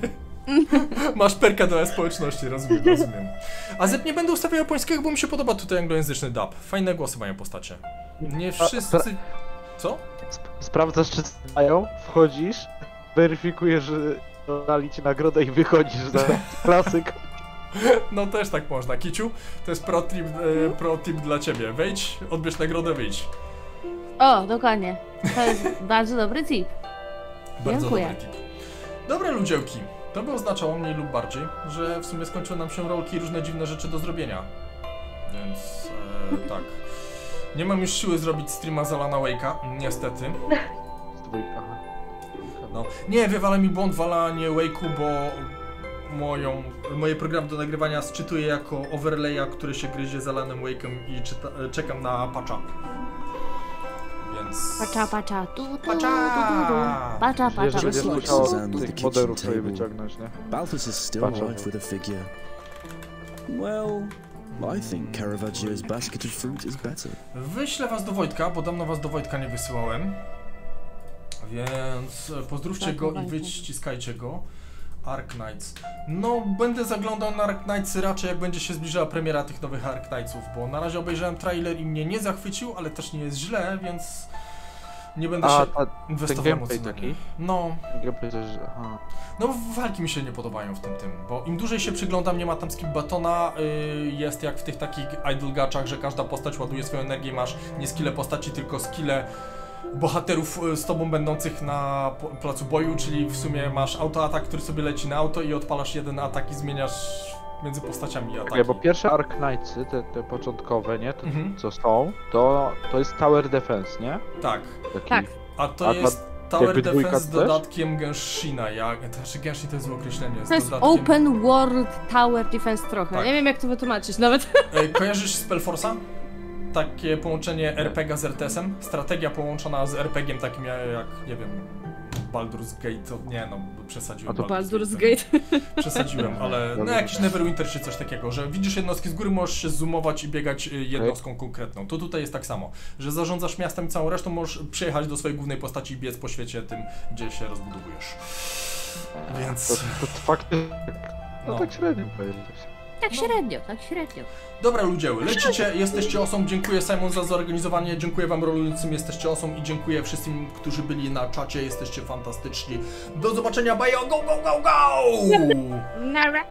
Masz perka do społeczności, rozumiem, rozumiem. A Zep nie będę ustawiał japońskiego, bo mi się podoba tutaj anglojęzyczny dub. Fajne głosy mają postacie. Nie wszyscy... Co? Sprawdzasz czy znają, wchodzisz, weryfikujesz, że dali ci nagrodę i wychodzisz za klasyk. No też tak można. Kiciu, to jest pro tip, e, pro tip dla ciebie. Wejdź, odbierz nagrodę, wyjdź. O, dokładnie. To jest bardzo dobry tip. Bardzo Dziękuję. dobry tip. Dobra ludziełki, to by oznaczało mniej lub bardziej, że w sumie skończyły nam się rolki i różne dziwne rzeczy do zrobienia. Więc e, tak. Nie mam już siły zrobić streama z Alana Wake'a, niestety. No. Nie, wywala mi błąd w Alanie Wake'u, bo moją, moje programy do nagrywania sczytuję jako overlaya, który się gryzie z Alanem Wake'em i czyta, czekam na patcha. Więc... Pacza, pacza, tu, tu, Pacza! tu, tu, tu. Pacza, pacza. że będziesz Like musiał with the tych modelów sobie wyciągnąć, nie? Balthus is still alive with a figure. Well, I think Caravaggio's basket of fruit is better. Wyślę was do Wojtka, bo dawno was do Wojtka nie wysyłałem. Więc pozdrówcie Tak, go i Wojtek. wyściskajcie go. Ark Knights. No, będę zaglądał na Ark Knights raczej jak będzie się zbliżała premiera tych nowych Ark Knightsów, bo na razie obejrzałem trailer i mnie nie zachwycił, ale też nie jest źle, więc nie będę A, się a ten inwestował mocno. taki? No, Gameplay też, aha. no walki mi się nie podobają w tym tym, bo im dłużej się przyglądam, nie ma tam skip batona, yy, jest jak w tych takich idle gaczach, że każda postać ładuje swoją energię, masz nie skille postaci, tylko skille bohaterów y, z tobą będących na placu boju, czyli w sumie masz autoatak, który sobie leci na auto i odpalasz jeden atak i zmieniasz między postaciami ataki. bo pierwsze Arknightsy, te, te początkowe, nie? Te, Mhm. co są, to, to jest Tower Defense, nie? Tak. Taki, Tak. A to A jest Tower Defense z też? dodatkiem Genshina, jak... To znaczy Genshin to jest złe określenie. z To jest dodatkiem... open world tower defense trochę. Tak. Nie wiem jak to wytłumaczyć nawet. Ej, Kojarzysz Spellforce'a? Takie połączenie RPG z RTS-em? Strategia połączona z RPG-iem takim jak, nie wiem, Baldur's Gate, to nie no, przesadziłem. A to Baldur's Gate. Przesadziłem, ale no jakiś Neverwinter czy coś takiego, że widzisz jednostki z góry, możesz się zoomować i biegać y, jednostką konkretną. To tutaj jest tak samo, że zarządzasz miastem i całą resztą możesz przyjechać do swojej głównej postaci i biec po świecie tym, gdzie się rozbudowujesz. Więc... To, to faktycznie... No, No. tak średnio powiedzieć. Tak średnio, tak średnio. Dobra ludzie, lecicie, jesteście osą, dziękuję Simon za zorganizowanie, dziękuję wam rolującym, jesteście osą i dziękuję wszystkim, którzy byli na czacie, jesteście fantastyczni. Do zobaczenia, bajo, go, go, go, go! Nara.